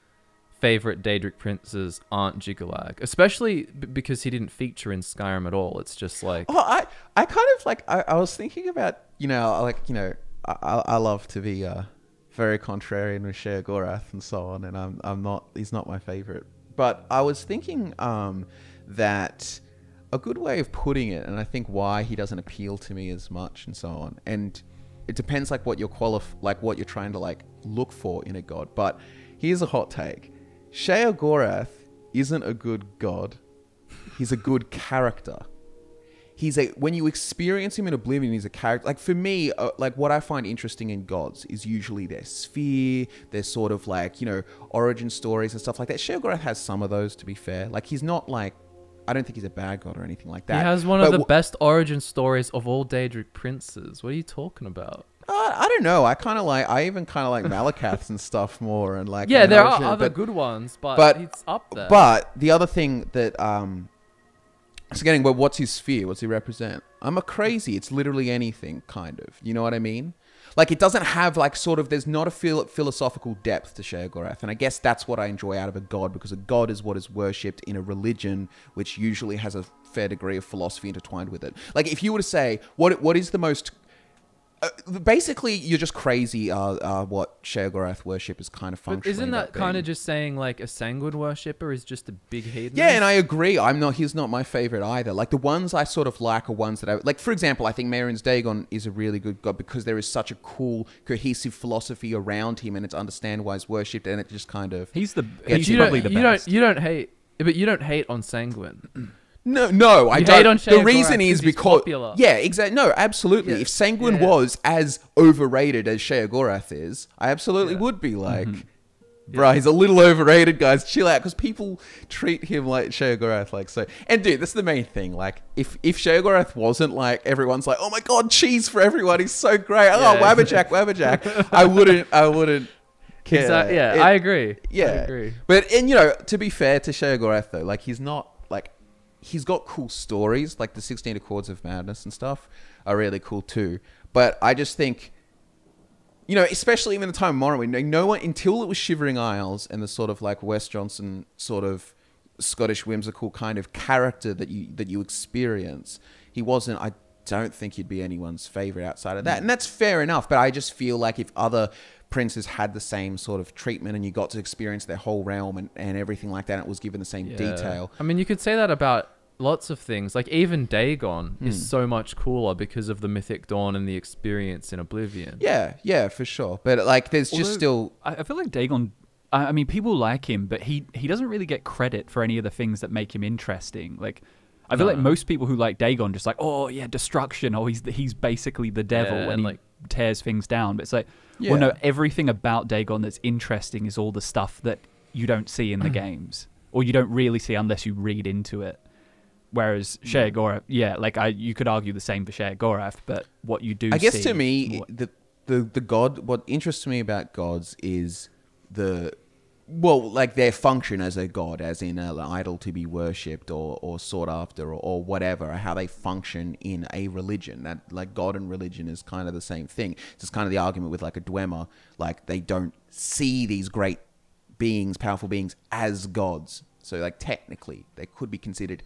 favorite Daedric princes aren't Jyggalag, especially b- because he didn't feature in Skyrim at all. It's just like Oh, I I kind of like I, I was thinking about you know like you know I I love to be uh very contrarian with Sheogorath and so on, and I'm I'm not he's not my favorite, but I was thinking um that a good way of putting it, and I think why he doesn't appeal to me as much and so on, and it depends like what you're qualif- like what you're trying to like look for in a god. But here's a hot take: Sheogorath isn't a good god. He's a good character he's a when you experience him in oblivion he's a character like for me uh, like what i find interesting in gods is usually their sphere their sort of like you know origin stories and stuff like that Sheogorath has some of those to be fair like he's not like i don't think he's a bad god or anything like that he has one of the w- best origin stories of all Daedric princes. What are you talking about? uh, i don't know i kind of like i even kind of like Malacath's and stuff more and like Yeah, there are other but- good ones, but, but- it's up there. But the other thing that um so getting well, what's his sphere? What's he represent? I'm a crazy. It's literally anything, kind of. You know what I mean? Like it doesn't have like sort of. There's not a phil- philosophical depth to Sheogorath, and I guess that's what I enjoy out of a god because a god is what is worshipped in a religion which usually has a fair degree of philosophy intertwined with it. Like if you were to say what what is the most uh, basically, you're just crazy. Uh, uh, what Sheogorath worship is kind of But isn't that being. kind of just saying like a sanguine worshipper is just a big heathen? Yeah, and I agree. I'm not. He's not my favorite either. Like the ones I sort of like are ones that I like. For example, I think Mehrunes Dagon is a really good god because there is such a cool, cohesive philosophy around him, and it's understand why he's worshipped, and it just kind of He's the he's you probably don't, the you best. don't you don't hate but you don't hate on sanguine. No, no. I You don't. hate on the reason is because popular. yeah, exactly. No, absolutely. Yeah. If Sanguine Yeah. was as overrated as Sheogorath is, I absolutely Yeah. would be like. Mm-hmm. Bruh, he's a little overrated, guys. Chill out, because people treat him like Sheogorath, like so. And dude, that's the main thing. Like, if if Sheogorath wasn't like everyone's like, oh my god, cheese for everyone. He's so great. Oh, Yeah. Wabbajack, Wabbajack. I wouldn't, I wouldn't care. Exactly. Yeah, It- I agree. Yeah, I agree. but and you know, to be fair to Sheogorath though, like he's not he's got cool stories, like the Sixteen Accords of Madness and stuff are really cool too. But I just think, you know, especially even the time of Morrowind, no one until it was Shivering Isles and the sort of like Wes Johnson sort of Scottish whimsical kind of character that you that you experience, he wasn't. I don't think he'd be anyone's favorite outside of that, mm. and that's fair enough. But I just feel like if other princes had the same sort of treatment and you got to experience their whole realm and, and everything like that, and it was given the same Yeah. detail. I mean, you could say that about lots of things. Like even Dagon Hmm. is so much cooler because of the Mythic Dawn and the experience in Oblivion. Yeah, yeah, for sure. But like, there's just still I, I feel like Dagon. I, I mean, people like him, but he he doesn't really get credit for any of the things that make him interesting. Like, I feel No. like most people who like Dagon just like, oh yeah, destruction. Oh, he's the, he's basically the devil Yeah, and, and, he like- tears things down. But it's like, Yeah. well, no, everything about Dagon that's interesting is all the stuff that you don't see in the games, or you don't really see unless you read into it. Whereas. Sheogorath, yeah, like I, you could argue the same for Sheogorath, but what you do, I guess see to me, what- the the the god. What interests me about gods is the well, like their function as a god, as in an idol to be worshipped or, or sought after or, or whatever, how they function in a religion. That like God and religion is kind of the same thing. It's kind of the argument with like a Dwemer, like they don't see these great beings, powerful beings, as gods. So like technically, they could be considered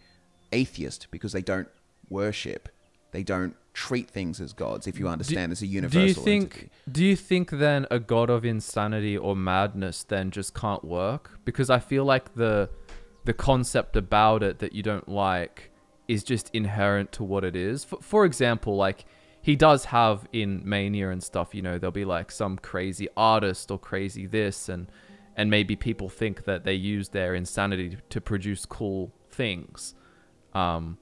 atheist because they don't worship, they don't treat things as gods. If you understand, as a universal. Do you think? entity. Do you think then a god of insanity or madness then just can't work? Because I feel like the the concept about it that you don't like is just inherent to what it is. For, for example, like he does have in Mania and stuff, you know, there'll be like some crazy artist or crazy this and and maybe people think that they use their insanity to produce cool things. Um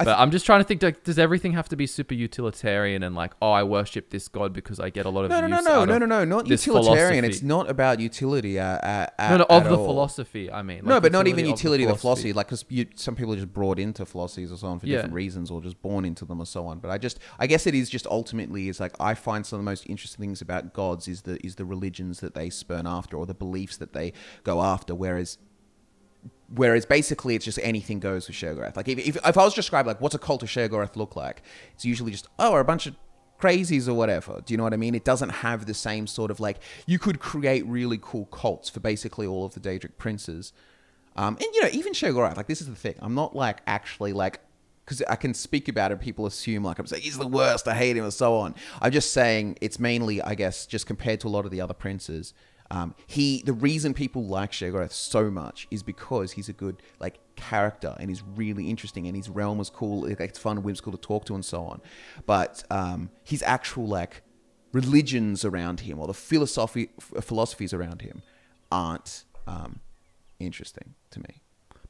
I but I'm just trying to think like does everything have to be super utilitarian and like oh I worship this god because I get a lot of No, no, no, no, no, no, no, not utilitarian. philosophy. It's not about utility. Uh, uh, no, no, at of the all. philosophy. I mean, no, but not even the utility the philosophy. Like, because some people are just brought into philosophies or so on for Yeah. different reasons, or just born into them or so on. But I just, I guess it is just ultimately is like I find some of the most interesting things about gods is the is the religions that they spurn after or the beliefs that they go after. Whereas, whereas basically it's just anything goes with Sheogorath. Like if, if if I was to describe like what's a cult of Sheogorath look like, it's usually just oh, we're a bunch of crazies or whatever. Do you know what I mean? It doesn't have the same sort of like you could create really cool cults for basically all of the Daedric princes. Um, and you know, even Sheogorath, like this is the thing. I'm not like actually like because I can speak about it. People assume like I'm saying he's the worst. I hate him and so on. I'm just saying it's mainly, I guess, just compared to a lot of the other princes. Um, he the reason people like Sheogorath so much is because he's a good like character and he's really interesting and his realm is cool. Like, it's fun and whimsical to talk to and so on. But um, his actual like religions around him or the philosophy philosophies around him aren't um, interesting to me.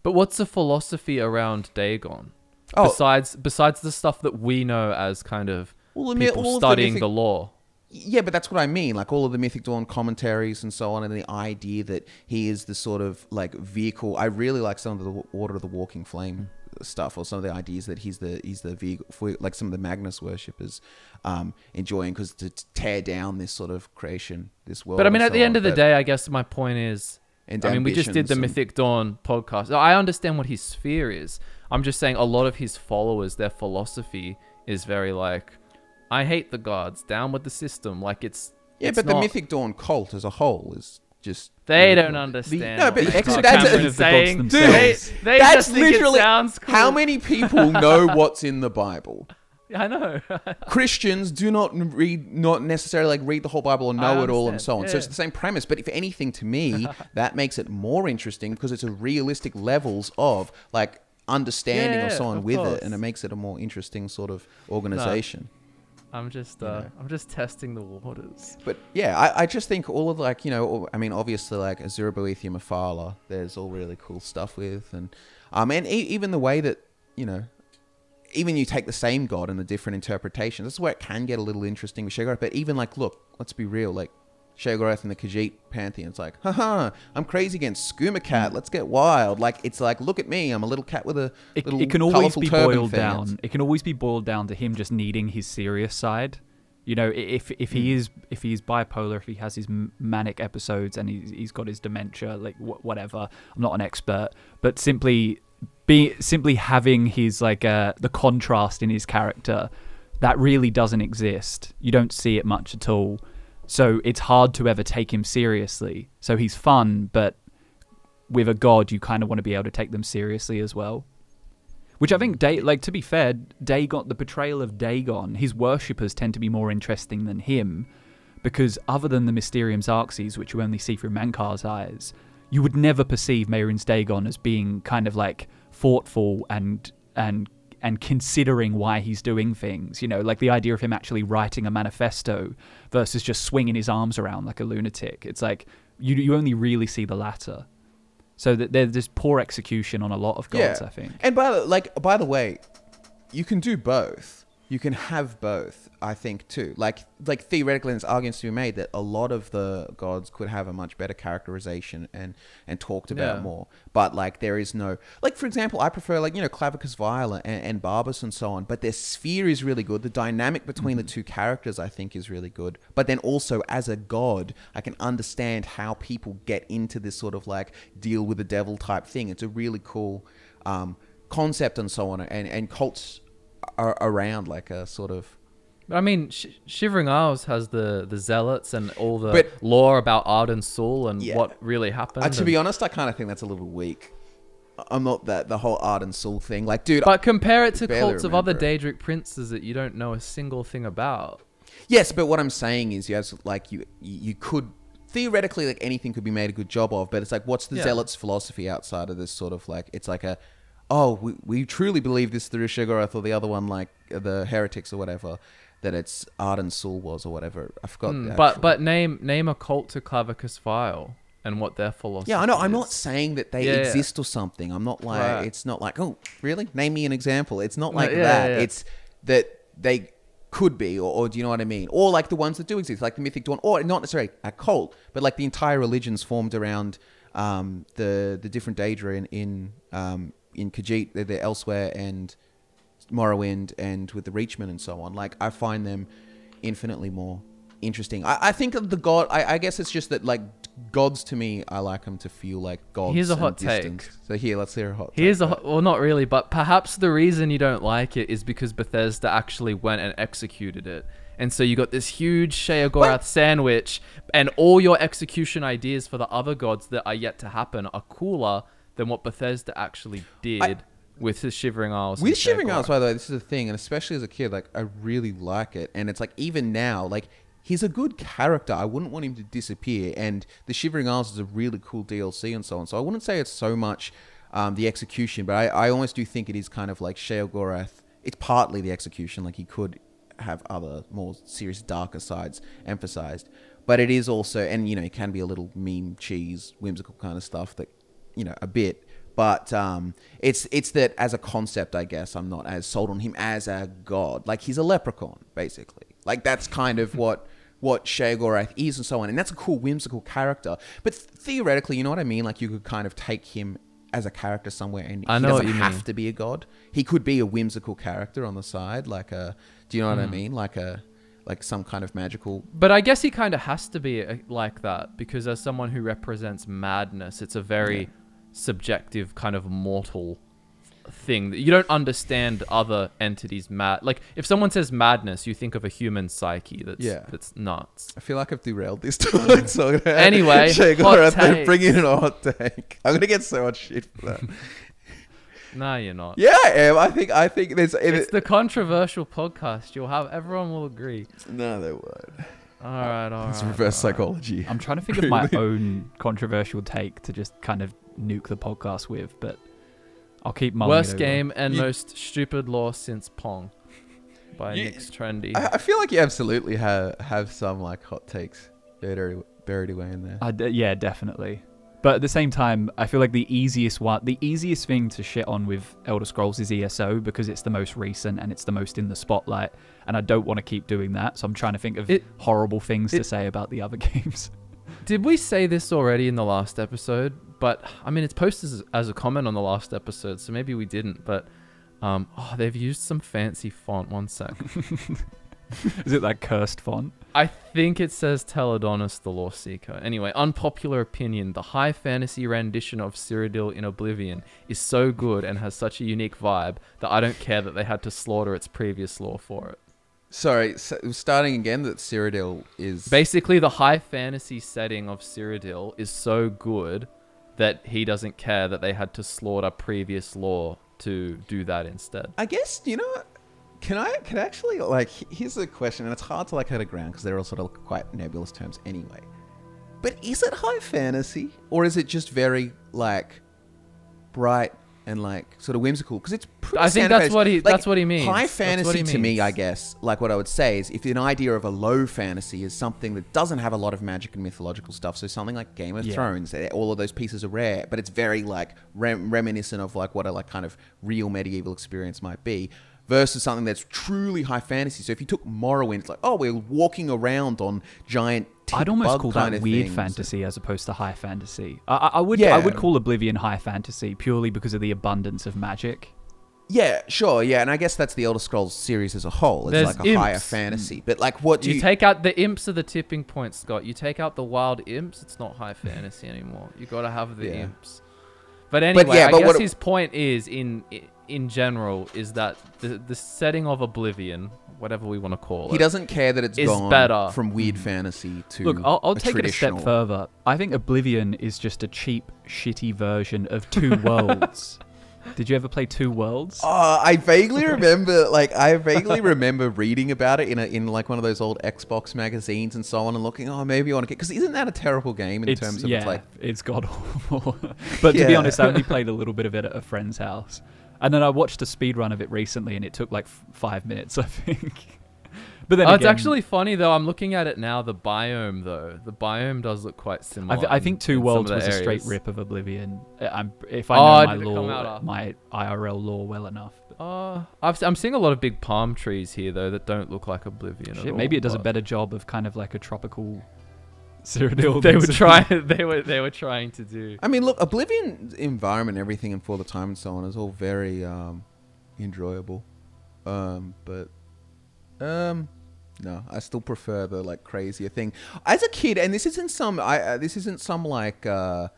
But what's the philosophy around Dagon? Oh. Besides besides the stuff that we know as kind of Well, people the studying mythic- the lore. Yeah, but that's what I mean. Like all of the Mythic Dawn commentaries and so on, and the idea that he is the sort of like vehicle. I really like some of the Order of the Walking Flame stuff, or some of the ideas that he's the he's the vehicle for like some of the Magnus worshippers um, enjoying because to to tear down this sort of creation, this world. But I mean, at so the end on. of the day, I guess my point is, And I mean, we just did the Mythic Dawn podcast. I understand what his sphere is. I'm just saying a lot of his followers, their philosophy is very like, I hate the gods, down with the system. Like it's yeah, it's but the Mythic Dawn cult as a whole is just They don't cool. understand. no, but the ex- fuck that's- Camoran Dude, is saying. themselves. They, they That's just think literally it sounds cool. how many people know what's in the Bible. I know. Christians do not read, not necessarily like read the whole Bible or know it all and so on. So it's the same premise. But if anything, to me, that makes it more interesting because it's a realistic levels of like understanding or Yeah, so on with course. it, and it makes it a more interesting sort of organization. I'm just, uh. I'm just testing the waters. But yeah, I, I just think all of like you know, I mean, obviously like Azura Boethiah Mephala, there's all really cool stuff with, and um, and e- even the way that you know, even you take the same god and the different interpretations. That's where it can get a little interesting with Sheogorath. But even like, look, let's be real, like. Sheogorath and the Khajiit pantheon. It's like, haha, I'm crazy against Skooma Cat. Let's get wild. Like, it's like, look at me. I'm a little cat with a It, little it can always be boiled down. It can always be boiled down to him just needing his serious side. You know, if if he Hmm. is if he is bipolar, if he has his manic episodes and he's he's got his dementia, like wh- whatever. I'm not an expert, but simply be simply having his like uh the contrast in his character that really doesn't exist. You don't see it much at all. So it's hard to ever take him seriously. So he's fun, but with a god, you kind of want to be able to take them seriously as well. Which I think, like to be fair, Dagon, the portrayal of Dagon, his worshippers tend to be more interesting than him, because other than the Mysterium Xarxes, which you only see through Mankar's eyes, you would never perceive Mehrunes Dagon as being kind of like thoughtful and and and considering why he's doing things. You know, like the idea of him actually writing a manifesto versus just swinging his arms around like a lunatic. It's like you you only really see the latter. So that there's this poor execution on a lot of gods, I think. And by the like, by the way, you can do both. You can have both. I think too. Like like theoretically, there's arguments to be made that a lot of the gods could have a much better characterization and and talked about Yeah. more. But like there is no like for example, I prefer like you know Clavicus Vile and, and Barbas and so on. But their sphere is really good. The dynamic between the two characters I think is really good. But then also as a god, I can understand how people get into this sort of like deal with the devil type thing. It's a really cool um, concept and so on. And and cults around like a sort of I mean, Sh- Shivering Isles has the the zealots and all the But- lore about Arden-Sul and Yeah. what really happened. Uh, to and- be honest, I kind of think that's a little weak. I'm not that the whole Arden-Sul thing. Like, dude, but compare it to cults of other. Daedric princes that you don't know a single thing about. yes, but what I'm saying is, you have like you you could theoretically like anything could be made a good job of, but it's like, what's the Yeah. zealot's philosophy outside of this sort of like? It's like a, oh, we, we truly believe this through Sheogorath or the other one like uh, the heretics or whatever. That it's Arden-Sul was or whatever. I forgot. The but actual- but name name a cult to Clavicus Vile and what their philosophy. Yeah, I know. I'm not saying that they Yeah, yeah. exist or something. I'm not like Right. it's not like oh really name me an example. It's not No, like yeah, that. yeah, yeah. It's that they could be, or, or do you know what I mean? Or like the ones that do exist, like the mythic dawn, or not necessarily a cult, but like the entire religions formed around um, the the different Daedra in in, um, in Khajiit, they're, they're elsewhere, and Morrowind, and with the Reachmen and so on. Like I find them infinitely more interesting. I, I think of the god. I, I guess it's just that like gods to me, I like them to feel like gods. Here's a hot take. So here, let's hear a hot. Here's take. a well, not really, but perhaps the reason you don't like it is because Bethesda actually went and executed it, and so you got this huge Sheogorath What? sandwich, and all your execution ideas for the other gods that are yet to happen are cooler than what Bethesda actually did with the Shivering Isles. With Shivering Isles, by the way, this is a thing, and especially as a kid, like I really like it. And it's like even now, like he's a good character. I wouldn't want him to disappear. And the Shivering Isles is a really cool DLC and so on. So I wouldn't say it's so much um, the execution, but I, I almost do think it is kind of like Sheogorath. It's partly the execution, like he could have other more serious, darker sides emphasized. But it is also, and you know, it can be a little meme cheese, whimsical kind of stuff that, you know, a bit but um, it's it's that as a concept, I guess I'm not as sold on him as a god. Like he's a leprechaun, basically. Like that's kind of what what Sheogorath is, and so on. And that's a cool, whimsical character. But theoretically, you know what I mean? Like you could kind of take him as a character somewhere, and I he know doesn't you have mean. to be a god. He could be a whimsical character on the side, like a. Do you know what I Hmm. mean? Like a like some kind of magical. But I guess he kind of has to be uh, like that because as someone who represents madness, it's a very Yeah. Subjective kind of mortal thing that you don't understand other entities mad like if someone says madness you think of a human psyche that's Yeah. that's nuts I feel like I've derailed this talk. so I'm gonna- Anyway, I'm in a hot take. I'm gonna get so much shit for that. nah you're not Yeah, I am. I think. I think there's. It, it's the controversial podcast you'll have everyone will agree no, there would. All right all It's right, reverse all right. psychology. I'm trying to think of my own controversial take to just kind of nuke the podcast with, but I'll keep mulling it worst over. game and You- most stupid lore since pong by You- Nick's trendy I, I feel like you absolutely have have some like hot takes buried buried away in there. I d- yeah, definitely. But at the same time, I feel like the easiest one, the easiest thing to shit on with Elder Scrolls is ESO because it's the most recent and it's the most in the spotlight, and I don't want to keep doing that. So I'm trying to think of It- horrible things to say about the other games. Did we say this already in the last episode? But I mean, it's posted as, as a comment on the last episode, so maybe we didn't. But um, oh, they've used some fancy font. One sec. is it that cursed font? I think it says Teledonis the Law Seeker. Anyway, unpopular opinion: the high fantasy rendition of Cyrodiil in Oblivion is so good and has such a unique vibe that I don't care that they had to slaughter its previous lore for it. Sorry, so starting again. That Cyrodiil is Basically, the high fantasy setting of Cyrodiil is so good that he doesn't care that they had to slaughter previous lore to do that instead. I guess you know. Can I can I actually like? Here's a question, and it's hard to like hit a ground because they're all sort of quite nebulous terms anyway. But is it high fantasy or is it just very like bright and like sort of whimsical? Because it's pretty I think that's fantasy. what he- Like, that's what he means. High fantasy he to me. I guess, like what I would say is if an idea of a low fantasy is something that doesn't have a lot of magic and mythological stuff, so something like Game of Yeah. Thrones, eh, all of those pieces are rare, but it's very like rem- reminiscent of like what a like kind of real medieval experience might be. versus something that's truly high fantasy. So if you took Morrowind, it's like, oh, we're walking around on giant. Tick I'd almost bug call kind that weird things. fantasy as opposed to high fantasy. I, I I would Yeah. I would call Oblivion high fantasy purely because of the abundance of magic. Yeah, sure, yeah, and I guess that's the Elder Scrolls series as a whole. It's There's like a higher fantasy, but like, what do You you? take out the imps are the tipping point, Scott. You take out the wild imps, it's not high fantasy anymore. You got to have the Yeah. imps. But anyway, yeah, I but guess what- his point is in in general is that the the setting of Oblivion, whatever we want to call it, he doesn't care that it's is gone better. from weird hmm. fantasy to Look, I'll, I'll a take it a step further. I think Oblivion is just a cheap, shitty version of Two Worlds. Did you ever play Two Worlds? Oh, I vaguely remember, like, I vaguely remember reading about it in a in like one of those old Xbox magazines and so on, and looking, oh, maybe I want to get because isn't that a terrible game in it's, terms of yeah, it's like it's god awful. but to be honest, I only played a little bit of it at a friend's house, and then I watched a speed run of it recently, and it took like f- five minutes, I think. but then Oh, it's actually funny though. I'm looking at it now. The biome though, the biome does look quite I, similar. th- I think Two Worlds was the a straight rip of Oblivion. Uh, I'm, if I Oh, know my did it lore, my IRL lore well enough. Uh, I've, I'm seeing a lot of big palm trees here though that don't look like Oblivion. shit, all, maybe it does a better job of kind of like a tropical Cyrodiil. They than were trying. They were. They were trying to do. I mean, look, Oblivion environment, everything, and for the time and so on is all very um, enjoyable. Um, but um, no, I still prefer the like crazier thing. As a kid, and this isn't some, I uh, this isn't some like uh,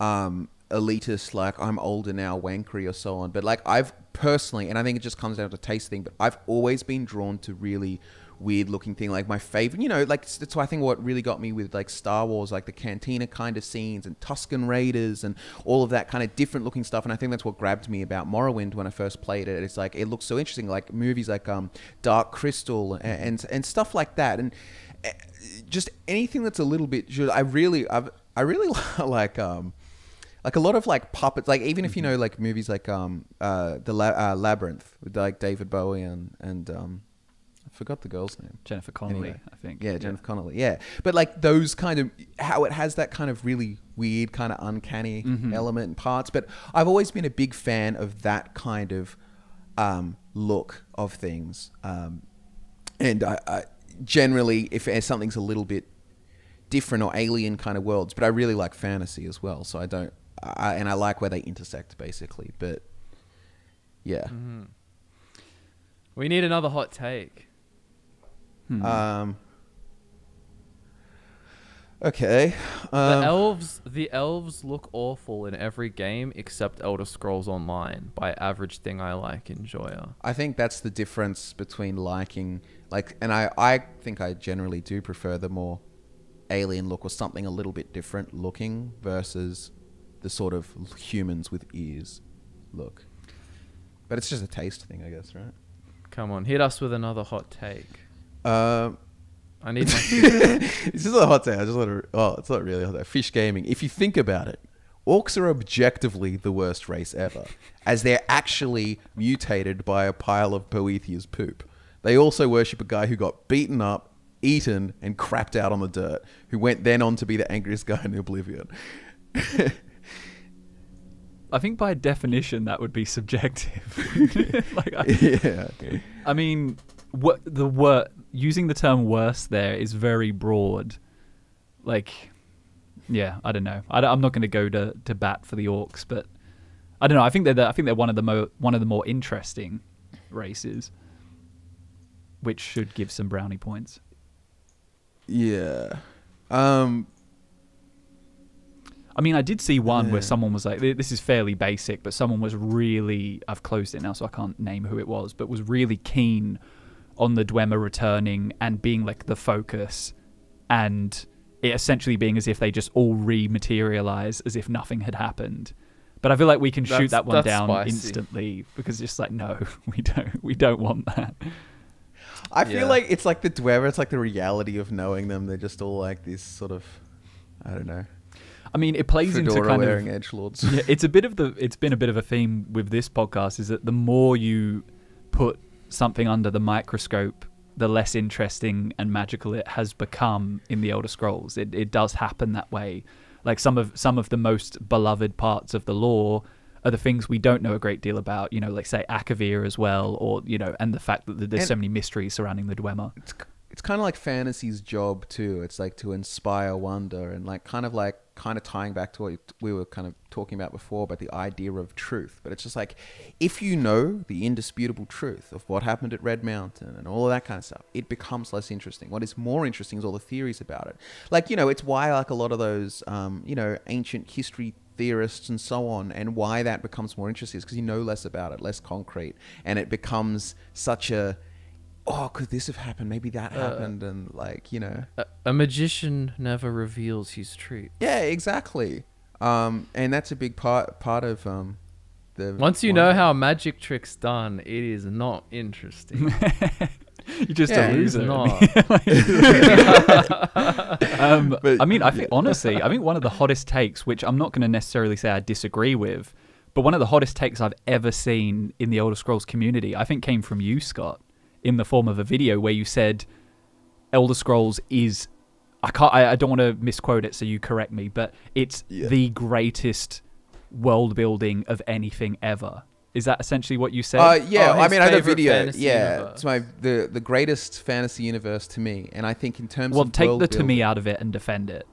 um, elitist like I'm older now wankery or so on. But like I've personally, and I think it just comes down to taste thing. But I've always been drawn to really weird looking thing like my favorite you know like that's why i think what really got me with like star wars like the cantina kind of scenes and tusken raiders and all of that kind of different looking stuff and i think that's what grabbed me about morrowind when i first played it. It's like it looks so interesting like movies like um dark crystal and and, and stuff like that and eh, just anything that's a little bit i really i've i really like um like a lot of like puppets like even if you know like movies like um uh the La- uh, labyrinth with like david bowie and and um forgot the girl's name Jennifer Connelly, Anyway. I think. yeah, Jennifer Connelly. Yeah, but like those kind of how it has that kind of really weird, kind of uncanny Mhm. element and parts. But I've always been a big fan of that kind of um, look of things. Um, and I, I generally, if something's a little bit different or alien kind of worlds, but I really like fantasy as well. So I don't, I, and I like where they intersect basically. But yeah, Mhm. We need another hot take. Hmm. um, okay. The Um, elves, the elves look awful in every game except Elder Scrolls Online. By average thing I like, enjoyer. I think that's the difference between liking like and I I think I generally do prefer the more alien look or something a little bit different looking versus the sort of humans with ears look. But it's just a taste thing, I guess, right? Come on, hit us with another hot take. Um I need my. this is a hot take. I just want to. Oh, it's not really hot take. Fish gaming. If you think about it, orcs are objectively the worst race ever, as they're actually mutated by a pile of Boethiah's poop. They also worship a guy who got beaten up, eaten, and crapped out on the dirt, who went then on to be the angriest guy in Oblivion. I think by definition that would be subjective. like, I, yeah. I mean, what the wor- using the term "worse" there is very broad. Like, yeah, I don't know. I, am not going to go to to bat for the orcs, but I don't know. I think they're the, I think they're one of the mo- one of the more interesting races, which should give some brownie points. Yeah. Um. I mean, I did see one Yeah. where someone was like, "This is fairly basic," but someone was really. I've closed it now, so I can't name who it was, but was really keen on the Dwemer returning and being like the focus, and it essentially being as if they just all rematerialize as if nothing had happened. But I feel like we can shoot That's- that one down spicy. instantly because it's just like, no, we don't, we don't want that. I feel Yeah. like it's like the Dwemer. It's like the reality of knowing them. They're just all like this sort of, I don't know, I mean, it plays into kind wearing of edge lords. yeah, it's a bit of the it's been a bit of a theme with this podcast is that the more you put something under the microscope, the less interesting and magical it has become in the Elder Scrolls. It it does happen that way. Like some of some of the most beloved parts of the lore are the things we don't know a great deal about. You know, like say Akavir as well, or you know, and the fact that there's And- so many mysteries surrounding the Dwemer. it's it's kind of like fantasy's job too. It's like to inspire wonder and like kind of like kind of tying back to what we were kind of talking about before about the idea of truth. But it's just like if you know the indisputable truth of what happened at Red Mountain and all of that kind of stuff, it becomes less interesting. What is more interesting is all the theories about it. Like you know, it's why like a lot of those um, you know ancient history theorists and so on and why that becomes more interesting is because you know less about it less concrete and it becomes such a oh, could this have happened? Maybe that Uh, happened, and like you know, A, a magician never reveals his truth. yeah, exactly. Um, and that's a big part part of um, the. Once you one- know how magic trick's done, it is not interesting. You're just yeah, a loser. Not. um, But- I mean, I think honestly, I think one of the hottest takes, which I'm not going to necessarily say I disagree with, but one of the hottest takes I've ever seen in the Elder Scrolls community, I think, came from you, Scott, in the form of a video where you said Elder Scrolls is. I can't. I, I don't want to misquote it, so you correct me, but it's Yeah. the greatest world building of anything ever. Is that essentially what you said? Uh, yeah, Oh, I mean, I had a video. Yeah, universe. it's my the the greatest fantasy universe to me, and I think in terms of well, of take world the to me out of it and defend it.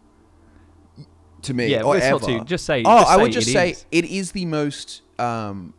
to me, Yeah, or it's not ever. to- just say- Oh, just I say would just it say is. it is the most. Um,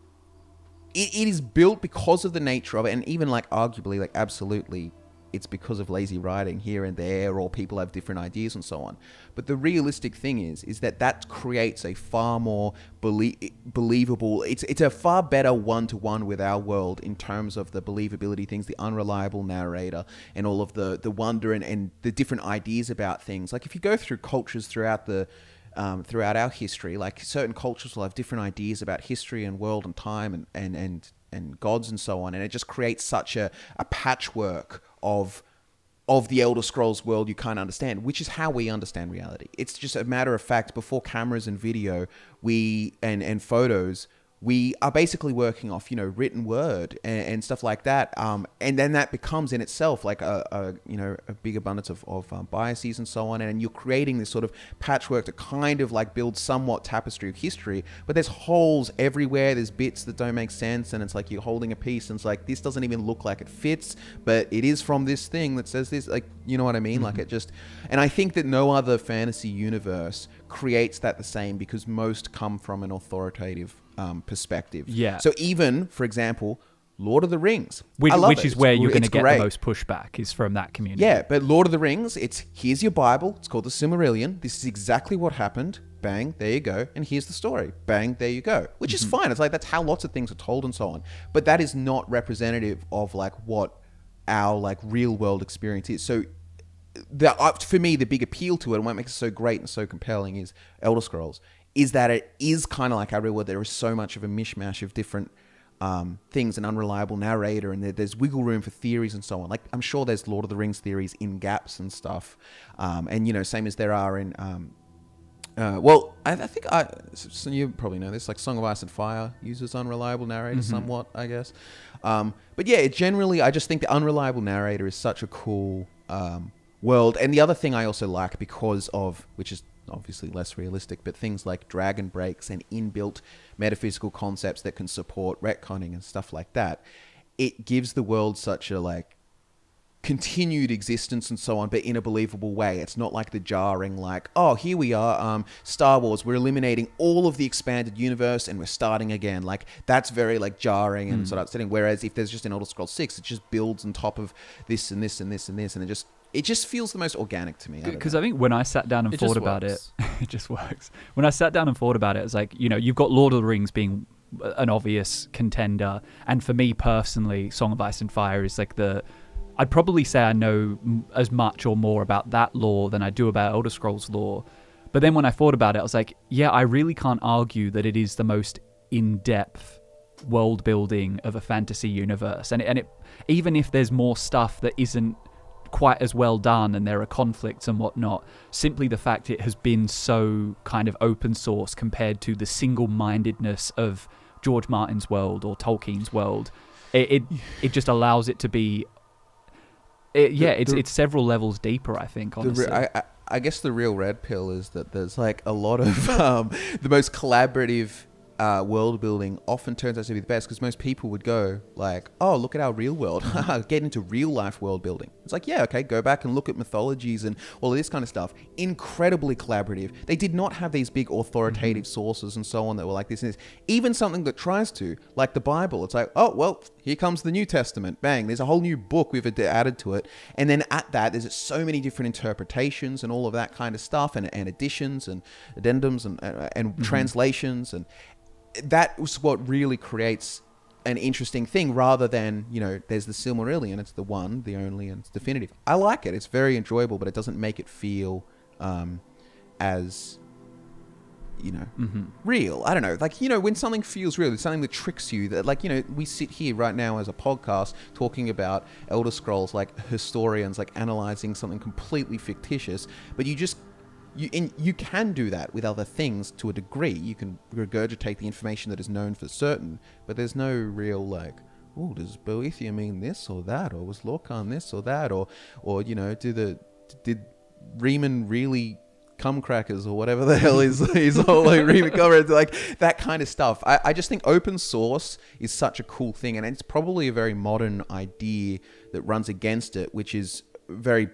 it, it is built because of the nature of it, and even like arguably, like absolutely, it's because of lazy writing here and there, or people have different ideas and so on. But the realistic thing is, is that that creates a far more belie- believable. It's it's a far better one to one with our world in terms of the believability things, the unreliable narrator, and all of the the wonder and, and the different ideas about things. Like if you go through cultures throughout the um, throughout our history. Like certain cultures will have different ideas about history and world and time and, and, and, and gods and so on. And it just creates such a, a patchwork of of the Elder Scrolls world you can't understand, which is how we understand reality. It's just a matter of fact, before cameras and video, we and, and photos, we are basically working off, you know, written word and, and stuff like that. Um, and then that becomes in itself like a, a you know, a big abundance of, of um, biases and so on. And you're creating this sort of patchwork to kind of like build somewhat tapestry of history. But there's holes everywhere. There's bits that don't make sense. And it's like you're holding a piece and it's like, this doesn't even look like it fits, but it is from this thing that says this. Like, you know what I mean? Like it just, and I think that no other fantasy universe creates that the same because most come from an authoritative um, perspective. Yeah. So even, for example, Lord of the Rings, which, which is where you're going to get great. the most pushback is from that community. Yeah, but Lord of the Rings, it's here's your Bible. It's called the Silmarillion. This is exactly what happened. Bang, there you go. And here's the story. Bang, there you go. Which is fine. It's like that's how lots of things are told and so on. But that is not representative of like what our like real world experience is. So the uh, for me the big appeal to it and what makes it so great and so compelling is Elder Scrolls is that it is kind of like our real world. There is so much of a mishmash of different um, things, an unreliable narrator, and there, there's wiggle room for theories and so on. Like I'm sure there's Lord of the Rings theories in gaps and stuff, um, and you know same as there are in. Um, uh, well, I, I think I so you probably know this. Like Song of Ice and Fire uses unreliable narrator somewhat, I guess. Um, but yeah, generally, I just think the unreliable narrator is such a cool um, world. And the other thing I also like because of, which is obviously less realistic, but things like dragon breaks and inbuilt metaphysical concepts that can support retconning and stuff like that. It gives the world such a like continued existence and so on, but in a believable way. It's not like the jarring, like, oh, here we are, um, Star Wars, we're eliminating all of the expanded universe and we're starting again. Like, that's very, like, jarring and sort of upsetting. Whereas if there's just an Elder Scrolls 6, it just builds on top of this and this and this and this, and it just, it just feels the most organic to me. Because know. I think when I sat down and It thought about works. it, it just works. When I sat down and thought about it, it's like, you know, you've got Lord of the Rings being an obvious contender. And for me personally, Song of Ice and Fire is like the. I'd probably say I know as much or more about that lore than I do about Elder Scrolls lore. But then when I thought about it, I was like, yeah, I really can't argue that it is the most in depth world building of a fantasy universe. And it, and it even if there's more stuff that isn't quite as well done and there are conflicts and whatnot, simply the fact it has been so kind of open source compared to the single mindedness of George Martin's world or Tolkien's world, it it, it just allows it to be. It, yeah, it's the- it's several levels deeper. I think The honestly. I, I, I guess the real red pill is that there's like a lot of um, the most collaborative uh, world building often turns out to be the best because most people would go like, "Oh, look at our real world. Get into real life world building." It's like, yeah, okay, go back and look at mythologies and all of this kind of stuff. Incredibly collaborative. They did not have these big authoritative sources and so on that were like this and this. Even something that tries to, like the Bible, it's like, oh well, here comes the New Testament. Bang! There's a whole new book we've ad- added to it, and then at that, there's so many different interpretations and all of that kind of stuff, and, and additions and addendums and uh, and translations and that was what really creates an interesting thing rather than you know there's the silmarillion it's the one the only and it's definitive i like it it's very enjoyable but it doesn't make it feel um, as you know mm-hmm. real. i don't know like you know when something feels real it's something that tricks you that like you know we sit here right now as a podcast talking about elder scrolls like historians like analyzing something completely fictitious but you just you in, you can do that with other things to a degree. You can regurgitate the information that is known for certain, but there's no real like, oh, does Boethiah mean this or that, or was Lorkhan this or that, or or you know, do the did Reman really cum crackers or whatever the hell is is all like Reman cum like that kind of stuff. I, I just think open source is such a cool thing, and it's probably a very modern idea that runs against it, which is very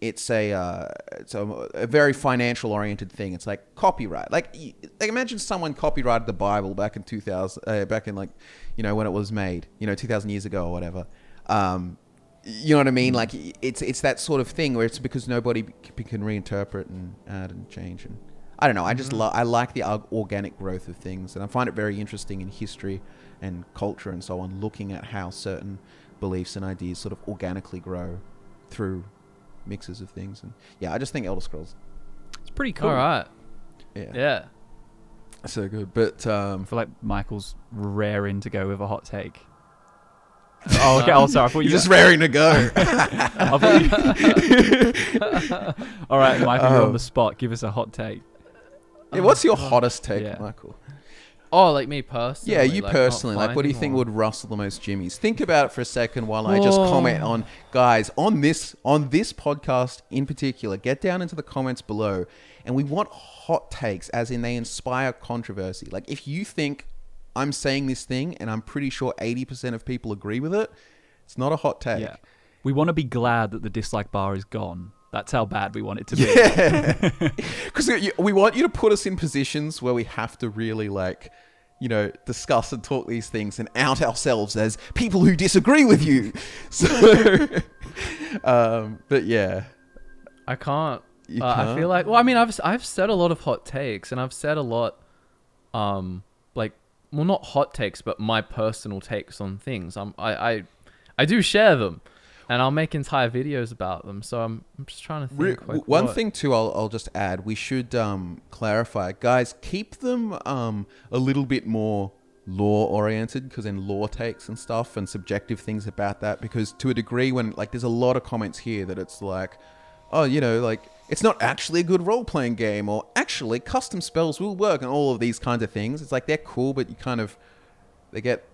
it's a uh, it's a, a very financial oriented thing. It's like copyright. Like, like imagine someone copyrighted the Bible back in two thousand, uh, back in like, you know, when it was made, you know, two thousand years ago or whatever. Um, you know what I mean? Like, it's it's that sort of thing where it's because nobody c- can reinterpret and add and change and. I don't know. I just lo- I like the org- organic growth of things, and I find it very interesting in history and culture and so on, looking at how certain beliefs and ideas sort of organically grow through mixes of things. And yeah, I just think Elder Scrolls, It's pretty cool. All right. yeah, Yeah. so good. But um, I feel like Michael's raring to go with a hot take. oh, okay. Oh, sorry. I thought you you're just raring to go. You- All right, Michael, you're Oh. on the spot. Give us a hot take. yeah, what's your hottest take, Yeah. Michael? Oh, like me personally. Yeah, you like, personally. Like, what do you think one? would rustle the most jimmies? Think about it for a second while I just Whoa. comment on guys on this on this podcast in particular. Get down into the comments below, and we want hot takes, as in they inspire controversy. Like, if you think I'm saying this thing, and I'm pretty sure 80% of people agree with it, it's not a hot take. Yeah. We want to be glad that the dislike bar is gone. That's how bad we want it to be. Because we want you to put us in positions where we have to really like, you know, discuss and talk these things and out ourselves as people who disagree with you. So, um, but yeah, I can't. Uh, I can't? feel like. Well, I mean, I've I've said a lot of hot takes, and I've said a lot, um, like well, not hot takes, but my personal takes on things. I'm I I, I do share them, and I'll make entire videos about them. So I'm I'm just trying to think. one what- thing too, I'll, I'll just add, we should um, clarify, guys, keep them um, a little bit more lore oriented because in lore takes and stuff and subjective things about that because to a degree when like there's a lot of comments here that it's like oh you know like it's not actually a good role-playing game or actually custom spells will work and all of these kinds of things it's like they're cool but you kind of they get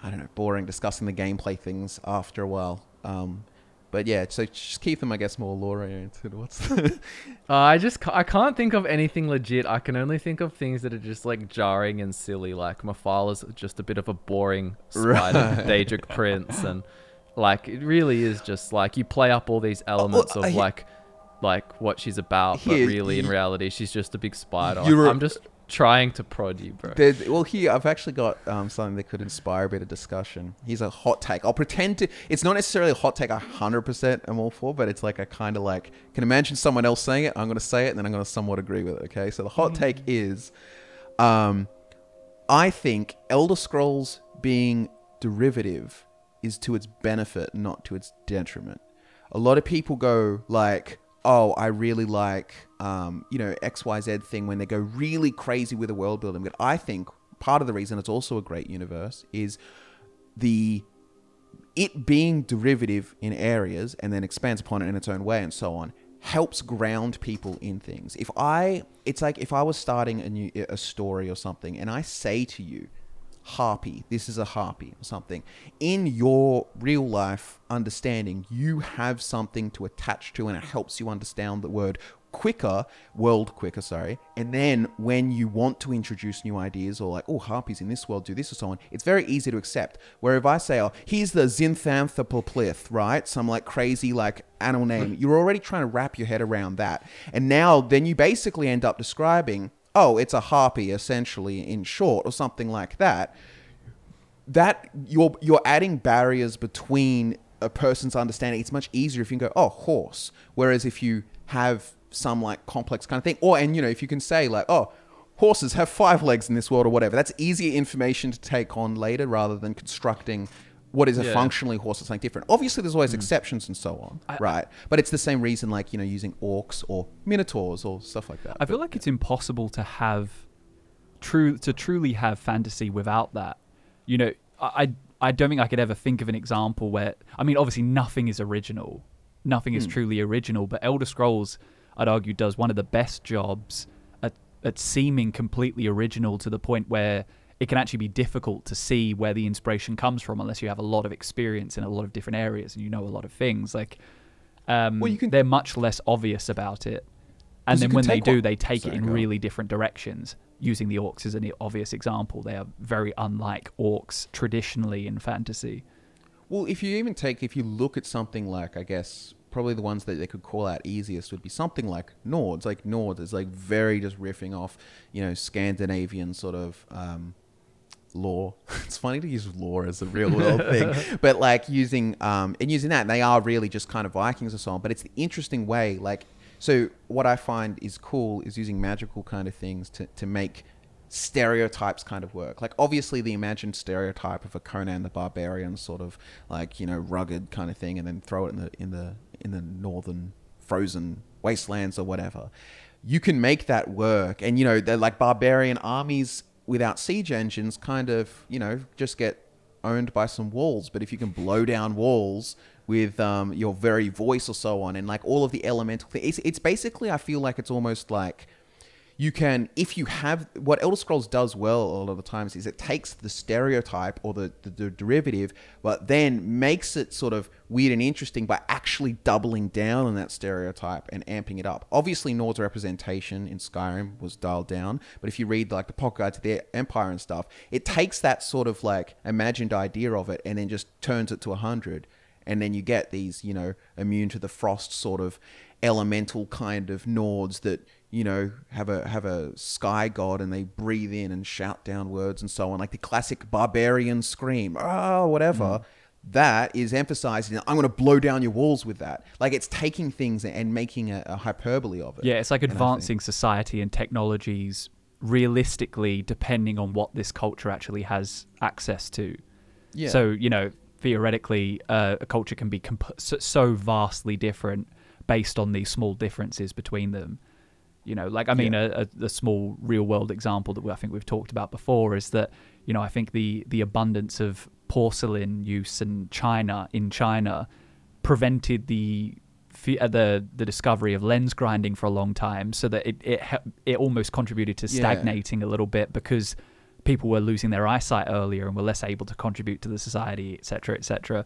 i don't know boring discussing the gameplay things after a while um but yeah so just keep them i guess more lore oriented what's the Uh, I just ca- I can't think of anything legit. I can only think of things that are just like jarring and silly. Like Mephala's just a bit of a boring spider, Right. Daedric prince, and like it really is just like you play up all these elements I of he- like like what she's about, but really in reality she's just a big spider. You're I'm just trying to prod you, bro. There- well, here I've actually got um, something that could inspire a bit of discussion. Here's a hot take. I'll pretend to. It's not necessarily a hot take. hundred percent I'm all for, but it's like I kind of like can imagine someone else saying it. I'm going to say it, and then I'm going to somewhat agree with it. Okay, so the hot take is, um, I think Elder Scrolls being derivative is to its benefit, not to its detriment. A lot of people go like, "Oh, I really like, um, you know, X Y Z thing" when they go really crazy with the world building. But I think part of the reason it's also a great universe is the it being derivative in areas and then expands upon it in its own way and so on helps ground people in things. If I, it's like if I was starting a new a story or something, and I say to you, harpy, this is a harpy or something. In your real life understanding, you have something to attach to, and it helps you understand the word quicker, world quicker, sorry. And then when you want to introduce new ideas or like, oh, harpies in this world do this or so on, it's very easy to accept. Where if I say, oh, here's the Zinthanthopoplith, right? Some like crazy like animal name, you're already trying to wrap your head around that. And now then you basically end up describing, oh, it's a harpy essentially in short or something like that. That you're you're adding barriers between a person's understanding. It's much easier if you go, oh, horse. Whereas if you have some like complex kind of thing. Or and you know, if you can say like, oh, horses have five legs in this world or whatever, that's easier information to take on later rather than constructing what is a Yeah. functionally horse or something different. Obviously, there's always exceptions and so on, I- right? But it's the same reason, like you know, using orcs or minotaurs or stuff like that. I feel But, like it's impossible to have true to truly have fantasy without that. You know, I I don't think I could ever think of an example where I mean, obviously nothing is original, nothing is Hmm. truly original. But Elder Scrolls, I'd argue, does one of the best jobs at at seeming completely original to the point where it can actually be difficult to see where the inspiration comes from unless you have a lot of experience in a lot of different areas and you know a lot of things. Like, um, Well, you can- they're much less obvious about it And then when they do, one- they take Sorry, it in on. really different directions. Using the orcs as an obvious example, they are very unlike orcs traditionally in fantasy. Well, if you even take, if you look at something like, I guess, probably the ones that they could call out easiest would be something like Nords. Like Nords is like very just riffing off, you know, Scandinavian sort of um, lore. it's funny to use lore as a real world thing, but like using um, and using that, they are really just kind of Vikings or so on. But it's the interesting way, like. So what I find is cool is using magical kind of things to, to make stereotypes kind of work. Like obviously the imagined stereotype of a Conan the Barbarian sort of like, you know, rugged kind of thing and then throw it in the in the in the northern frozen wastelands or whatever. You can make that work and you know, they're like barbarian armies without siege engines kind of, you know, just get owned by some walls. But if you can blow down walls with um, your very voice or so on, and like all of the elemental things, it's, it's basically I feel like it's almost like you can if you have what Elder Scrolls does well a lot of the times is it takes the stereotype or the, the, the derivative, but then makes it sort of weird and interesting by actually doubling down on that stereotype and amping it up. Obviously, Nord's representation in Skyrim was dialed down, but if you read like the pocket guide to the Empire and stuff, it takes that sort of like imagined idea of it and then just turns it to a hundred and then you get these you know immune to the frost sort of elemental kind of nords that you know have a have a sky god and they breathe in and shout down words and so on like the classic barbarian scream oh whatever Mm. that is emphasizing i'm going to blow down your walls with that like it's taking things and making a, a hyperbole of it Yeah, it's like And advancing society and technologies realistically depending on what this culture actually has access to. yeah So, you know, theoretically, uh, a culture can be so vastly different based on these small differences between them. You know, like, I mean, a, a, a small real world example that we, I think we've talked about before is that, you know, I think the, the abundance of porcelain use in China, in China, prevented the uh, the the discovery of lens grinding for a long time, so that it it it almost contributed to Yeah. stagnating a little bit because people were losing their eyesight earlier and were less able to contribute to the society, etc., etc.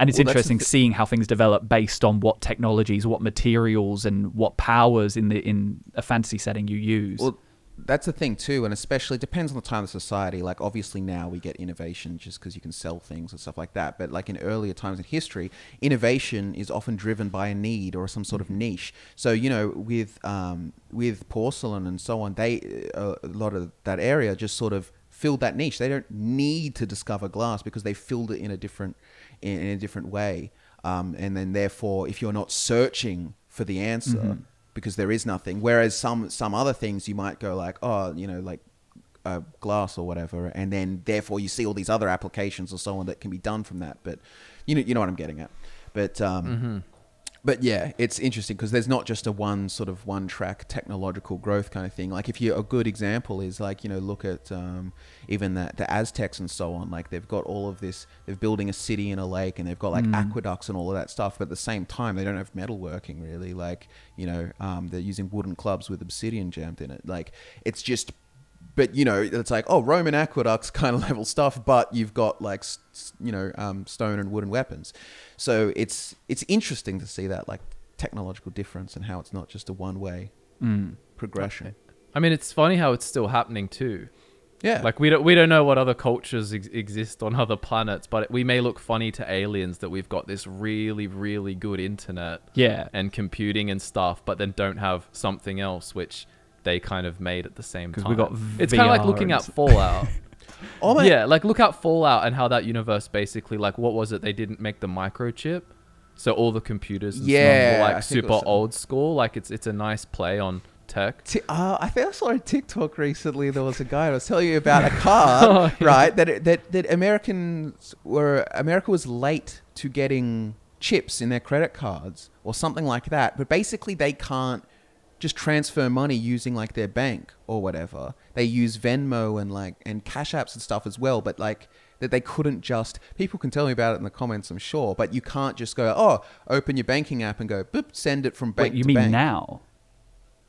And it's Well, interesting thi- seeing how things develop based on what technologies, what materials, and what powers in the in a fantasy setting you use. Well, that's the thing too, and especially it depends on the time of society. Like obviously now we get innovation just because you can sell things and stuff like that. But like in earlier times in history, innovation is often driven by a need or some sort of niche. So you know, with um, with porcelain and so on, they uh, a lot of that area just sort of filled that niche. They don't need to discover glass because they filled it in a different in, in a different way. Um, and then therefore, if you're not searching for the answer because there is nothing. Whereas some some other things you might go like, oh, you know, like uh, glass or whatever, and then therefore you see all these other applications or so on that can be done from that. But you know, you know what I'm getting at. But um, but yeah, it's interesting because there's not just a one sort of one track technological growth kind of thing. Like if you a good example is like you know look at um, even the the Aztecs and so on. Like they've got all of this. They're building a city in a lake and they've got like aqueducts and all of that stuff. But at the same time, they don't have metalworking really. Like you know um, they're using wooden clubs with obsidian jammed in it. Like it's just but you know it's like oh roman aqueducts kind of level stuff but you've got like you know um, stone and wooden weapons so it's it's interesting to see that like technological difference and how it's not just a one-way Mm. progression. I mean, it's funny how it's still happening too. Yeah, Like we don't we don't know what other cultures ex- exist on other planets, but we may look funny to aliens that we've got this really really good internet Yeah. and computing and stuff, but then don't have something else which they kind of made at the same time. we got it's kind of like looking at Fallout. oh my, yeah, like look at Fallout and how that universe basically like what was it? They didn't make the microchip, so all the computers and Yeah, stuff were like think super was old school. Like it's it's a nice play on tech. Ti- uh, I think I saw a TikTok recently. There was a guy I was telling you about a car, right? That it- that that Americans were America was late to getting chips in their credit cards or something like that. But basically, they can't just transfer money using like their bank or whatever. They use Venmo and like and Cash Apps and stuff as well. But like that they couldn't just people can tell me about it in the comments i'm sure but you can't just go oh open your banking app and go boop send it from bank Wait, you to mean bank now?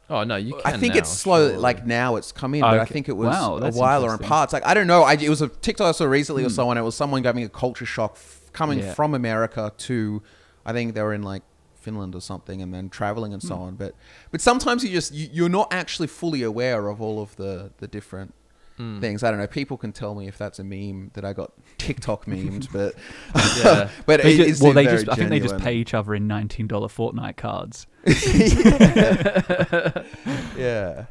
Oh no, you can. I think now, it's slow. surely. Like now, it's come in, but I think it was Wow, a while or in parts. Like I don't know. I, it was a TikTok I saw recently or Hmm. someone. It was someone having a culture shock f- coming Yeah. from America to, I think they were in like Finland or something, and then traveling and so Hmm. on. But but sometimes you just you, you're not actually fully aware of all of the the different. Hmm. Things I don't know. People can tell me if that's a meme that I got TikTok memed, but Yeah. but They it, just- it's well, they very just I think they just pay each other in nineteen dollar Fortnite cards. yeah.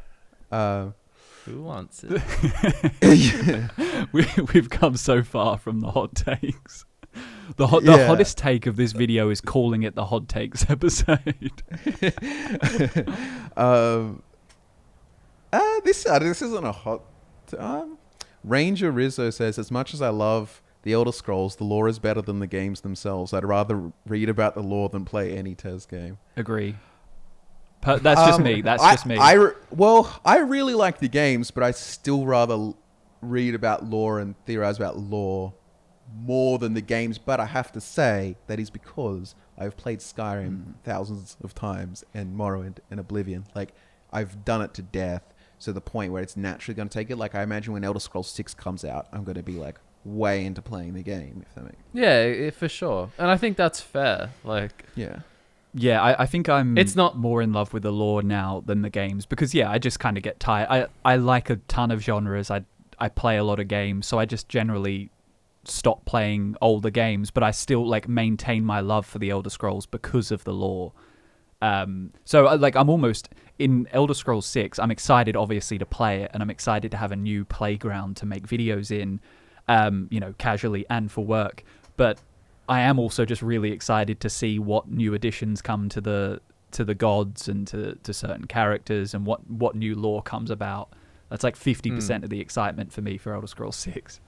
Um, Who wants it? we, we've come so far from the hot takes. The hot, the Yeah. hottest take of this video is calling it the hot takes episode. um, uh, this uh, this isn't a hot. Um, Ranger Rizzo says, as much as I love the Elder Scrolls, the lore is better than the games themselves. I'd rather read about the lore than play any TES game. Agree. Per, that's just Um, me. That's I- just me. I re- well, I really like the games, but I still rather read about lore and theorize about lore more than the games. But I have to say that is because I've played Skyrim Hmm. thousands of times and Morrowind and Oblivion. Like I've done it to death. So the point where it's naturally going to take it. Like I imagine when Elder Scrolls Six comes out, I'm going to be like way into playing the game. If that makes Yeah, i for sure. And I think that's fair. Like, yeah. Yeah, I, I think I'm It's not- more in love with the lore now than the games because yeah, I just kind of get tired. I I like a ton of genres. I I play a lot of games, so I just generally stop playing older games, but I still like maintain my love for the Elder Scrolls because of the lore. Um, so like I'm almost in Elder Scrolls 6. I'm excited obviously to play it and I'm excited to have a new playground to make videos in um, you know, casually and for work. But I am also just really excited to see what new additions come to the to the gods and to, to certain characters and what what new lore comes about. That's like 50% of the excitement for me for Elder Scrolls 6.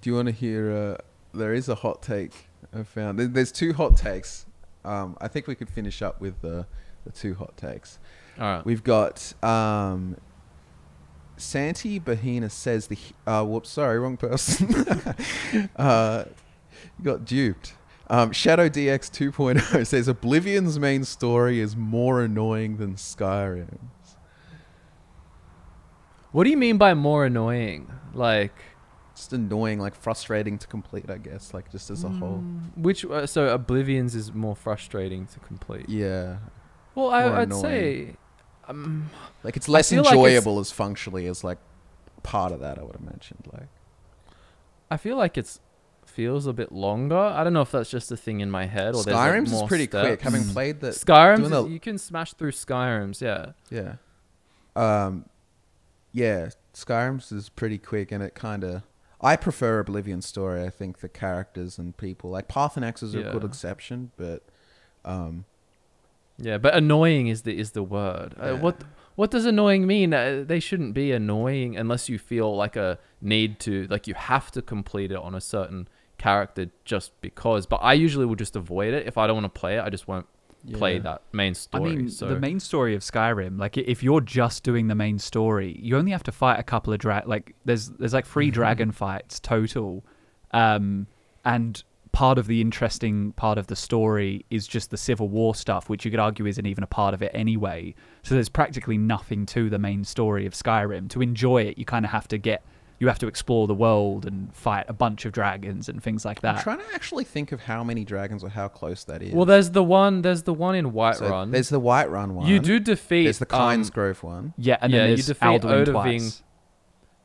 Do you want to hear? Uh, there is a hot take I found. There's two hot takes. Um, I think we could finish up with the the two hot takes. all right. We've got um, Santi Bahina says the. Uh, whoops, sorry, wrong person. uh, got duped. Um, Shadow DX 2.0 says Oblivion's main story is more annoying than Skyrim's. What do you mean by more annoying? Like, Just annoying, like frustrating to complete, I guess, like just as a whole. which uh, so Oblivion's is more frustrating to complete. Yeah. Well, I, I'd annoying. say, um, Like it's less feel like it's- enjoyable as functionally as like part of that. I would have mentioned like I feel like it's feels a bit longer. I don't know if that's just a thing in my head or there's like Skyrim's is more pretty quick. Having Mm. played that, Skyrim's, the- is- you can smash through Skyrim's, yeah. yeah, um, yeah, Skyrim's is pretty quick, and it kind of. I prefer Oblivion story. I think the characters and people like Paarthurnax is a good exception, but um, Yeah, but annoying is the is the word. Uh, what what does annoying mean? Uh, they shouldn't be annoying unless you feel like a need to, like you have to complete it on a certain character just because. But I usually will just avoid it if I don't want to play it. I just won't play that main story. I mean, so the main story of Skyrim, like if you're just doing the main story, you only have to fight a couple of drag. Like there's there's like three dragon fights total, um, and part of the interesting part of the story is just the civil war stuff, which you could argue isn't even a part of it anyway. So there's practically nothing to the main story of Skyrim. To enjoy it, you kind of have to get you have to explore the world and fight a bunch of dragons and things like that. I'm trying to actually think of how many dragons or how close that is. Well, there's the one. There's the one in Whiterun. So There's the Whiterun one. You do defeat. There's the um, Grove one. yeah, and Yeah, then you there's defeat Alduin Odahviing twice.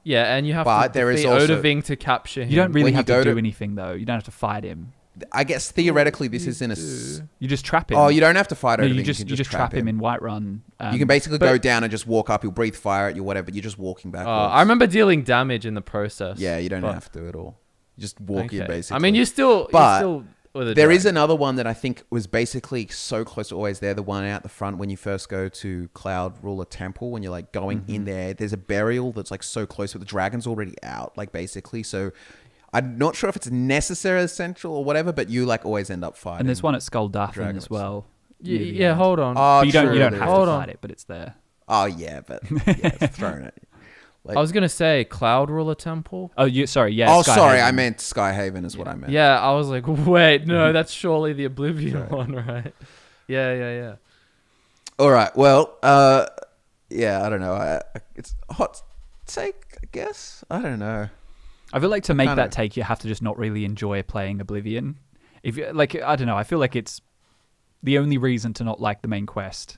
yeah, and you have But to there is defeat also- Odahviing to capture him. You don't really When you have to go do to- anything though. You don't have to fight him. I guess theoretically this is in a. s- do. You just trap him. Oh, you don't have to fight no, over you him, just you just trap him in Whiterun. Um, you can basically but- go down and just walk up. He'll breathe fire at you, whatever. But you're just walking Uh, backwards. I remember dealing damage in the process. Yeah, you don't but- have to at all. You just walk in Okay. basically. I mean, you still. But you still with a There is dragon. another one that I think was basically so close to always there. The one out the front when you first go to Cloud Ruler Temple, when you're like going Mm-hmm. in there, there's a burial that's like so close, but the dragon's already out, like basically. So I'm not sure if it's necessary, essential, or whatever, but you like always end up fighting. and there's one at Skuldafn Dragons. as well. Y- near yeah, hold on. Oh, you don't true, you don't have. Hold to on. fight it, but it's there. Oh yeah, but yeah, it's thrown at you. Like, I was gonna say Cloud Ruler Temple. Oh, you sorry, yeah. oh, Skyhaven. sorry, I meant Skyhaven is what I meant. Yeah, I was like, wait, no, that's surely the Oblivion one, right? Yeah, yeah, yeah. All right. Well, uh, yeah, I don't know. I, I- it's hot take, I guess. I don't know. I feel like to make that take, you have to just not really enjoy playing Oblivion. If you like, I don't know. I feel like it's the only reason to not like the main quest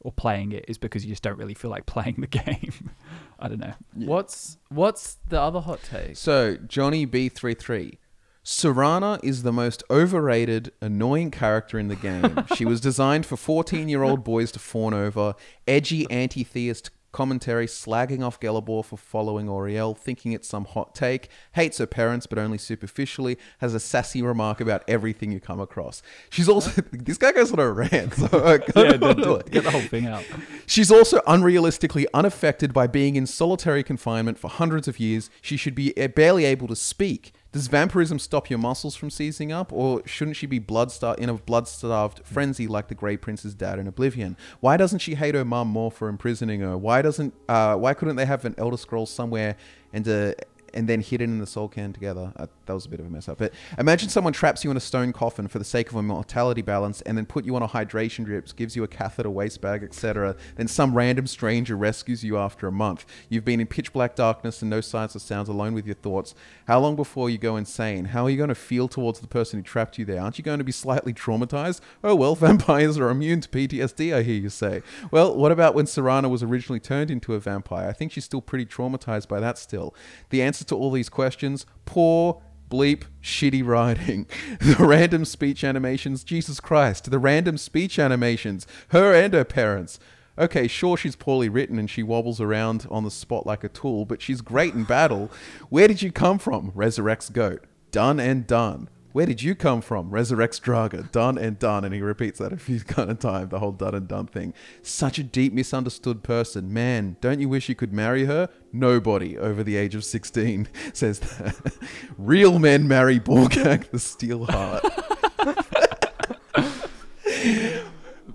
or playing it is because you just don't really feel like playing the game. I don't know. What's what's the other hot take? So Johnny B33. Serana is the most overrated, annoying character in the game. she was designed for 14 year old boys to fawn over, edgy anti theist commentary slagging off Gelebor for following Auri-El, thinking it's some hot take, hates her parents but only superficially, has a sassy remark about everything you come across. She's also, this guy goes on a rant, so I Yeah, do d- it. get the whole thing out. She's also unrealistically unaffected by being in solitary confinement for hundreds of years. She should be uh, barely able to speak. Does vampirism stop your muscles from seizing up, or shouldn't she be blood star- in a blood-starved frenzy like the Grey Prince's dad in Oblivion? Why doesn't she hate her mum more for imprisoning her? Why doesn't? Uh, why couldn't they have an Elder Scroll somewhere and uh, and then hidden in the Soul Cairn together. Uh, that was a bit of a mess up. But imagine someone traps you in a stone coffin for the sake of a mortality balance and then put you on a hydration drips, gives you a catheter waste bag, etc. Then some random stranger rescues you after a month. You've been in pitch black darkness and no signs or sounds, alone with your thoughts. How long before you go insane? How are you going to feel towards the person who trapped you there? Aren't you going to be slightly traumatized? Oh well, vampires are immune to PTSD, I hear you say. Well, what about when Serana was originally turned into a vampire? I think she's still pretty traumatized by that still. The answer to all these questions, poor bleep shitty writing. The random speech animations. Jesus christ. The random speech animations. Her and her parents. Okay sure she's poorly written and she wobbles around on the spot like a tool but she's great in battle. Where did you come from? Resurrects goat. Done and done where did you come from? Resurrects Draga. Done and done. And he repeats that a few kind of times, the whole done and done thing. Such a deep misunderstood person. Man, don't you wish you could marry her? Nobody over the age of 16 says that. Real men marry Borgak the Steelheart.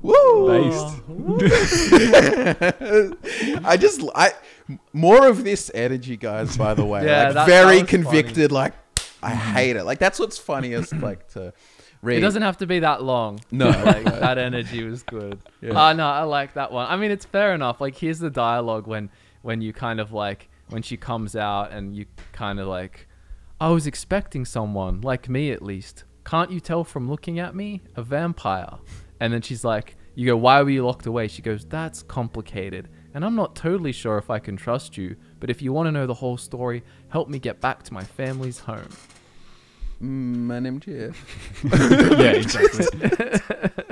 Woo! Based. I just, I, more of this energy, guys, by the way. Yeah, like, that- very that convicted, like, I hate it. Like, that's what's funniest, like, to read. It doesn't have to be that long. No. like that energy was good. Yeah. Ah, no, I like that one. I mean, it's fair enough. Like, here's the dialogue when when you kind of like when she comes out and you kind of like, I was expecting someone like me at least. Can't you tell from looking at me, a vampire? And then she's like, you go, why were you locked away? She goes, that's complicated. And I'm not totally sure if I can trust you, but if you want to know the whole story, help me get back to my family's home. My name Jeff. yeah, exactly.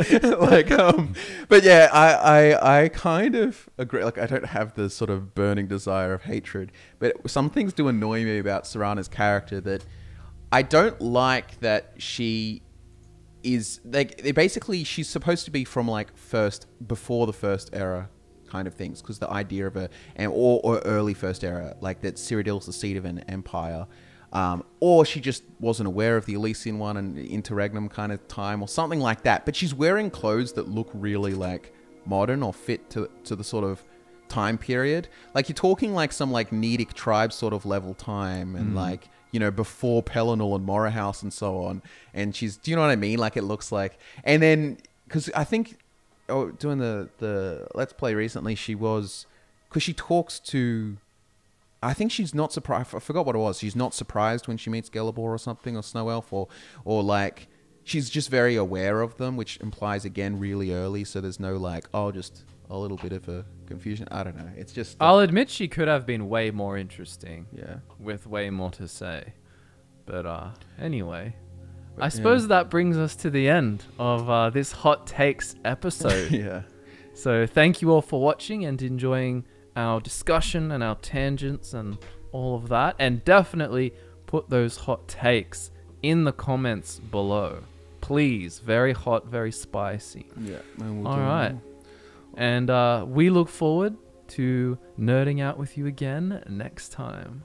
like um but yeah I, I i kind of agree like i don't have the sort of burning desire of hatred but some things do annoy me about Serana's character that i don't like that she is like they basically she's supposed to be from like first before the first era kind of things because the idea of a and or, or early first era like that Cyrodiil's the seat of an empire um, or she just wasn't aware of the Alessian one and interregnum kind of time or something like that. But she's wearing clothes that look really like modern or fit to, to the sort of time period. Like you're talking like some like Nedic tribe sort of level time and like you know before Pelinal and Morihaus and so on. And she's do you know what I mean? Like it looks like and then because I think oh doing the the let's play recently she was because she talks to I think she's not surprised. I forgot what it was. She's not surprised when she meets Gelebor or something, or Snow Elf, or or like she's just very aware of them, which implies again really early. So there's no like, oh, just a little bit of a confusion. I don't know. It's just I'll admit she could have been way more interesting yeah. with way more to say. But uh anyway, I yeah. suppose that brings us to the end of uh, this hot takes episode. yeah. So thank you all for watching and enjoying our discussion and our tangents and all of that. And definitely put those hot takes in the comments below. Please. Very hot, very spicy. Yeah. and we'll All do And uh, we look forward to nerding out with you again next time.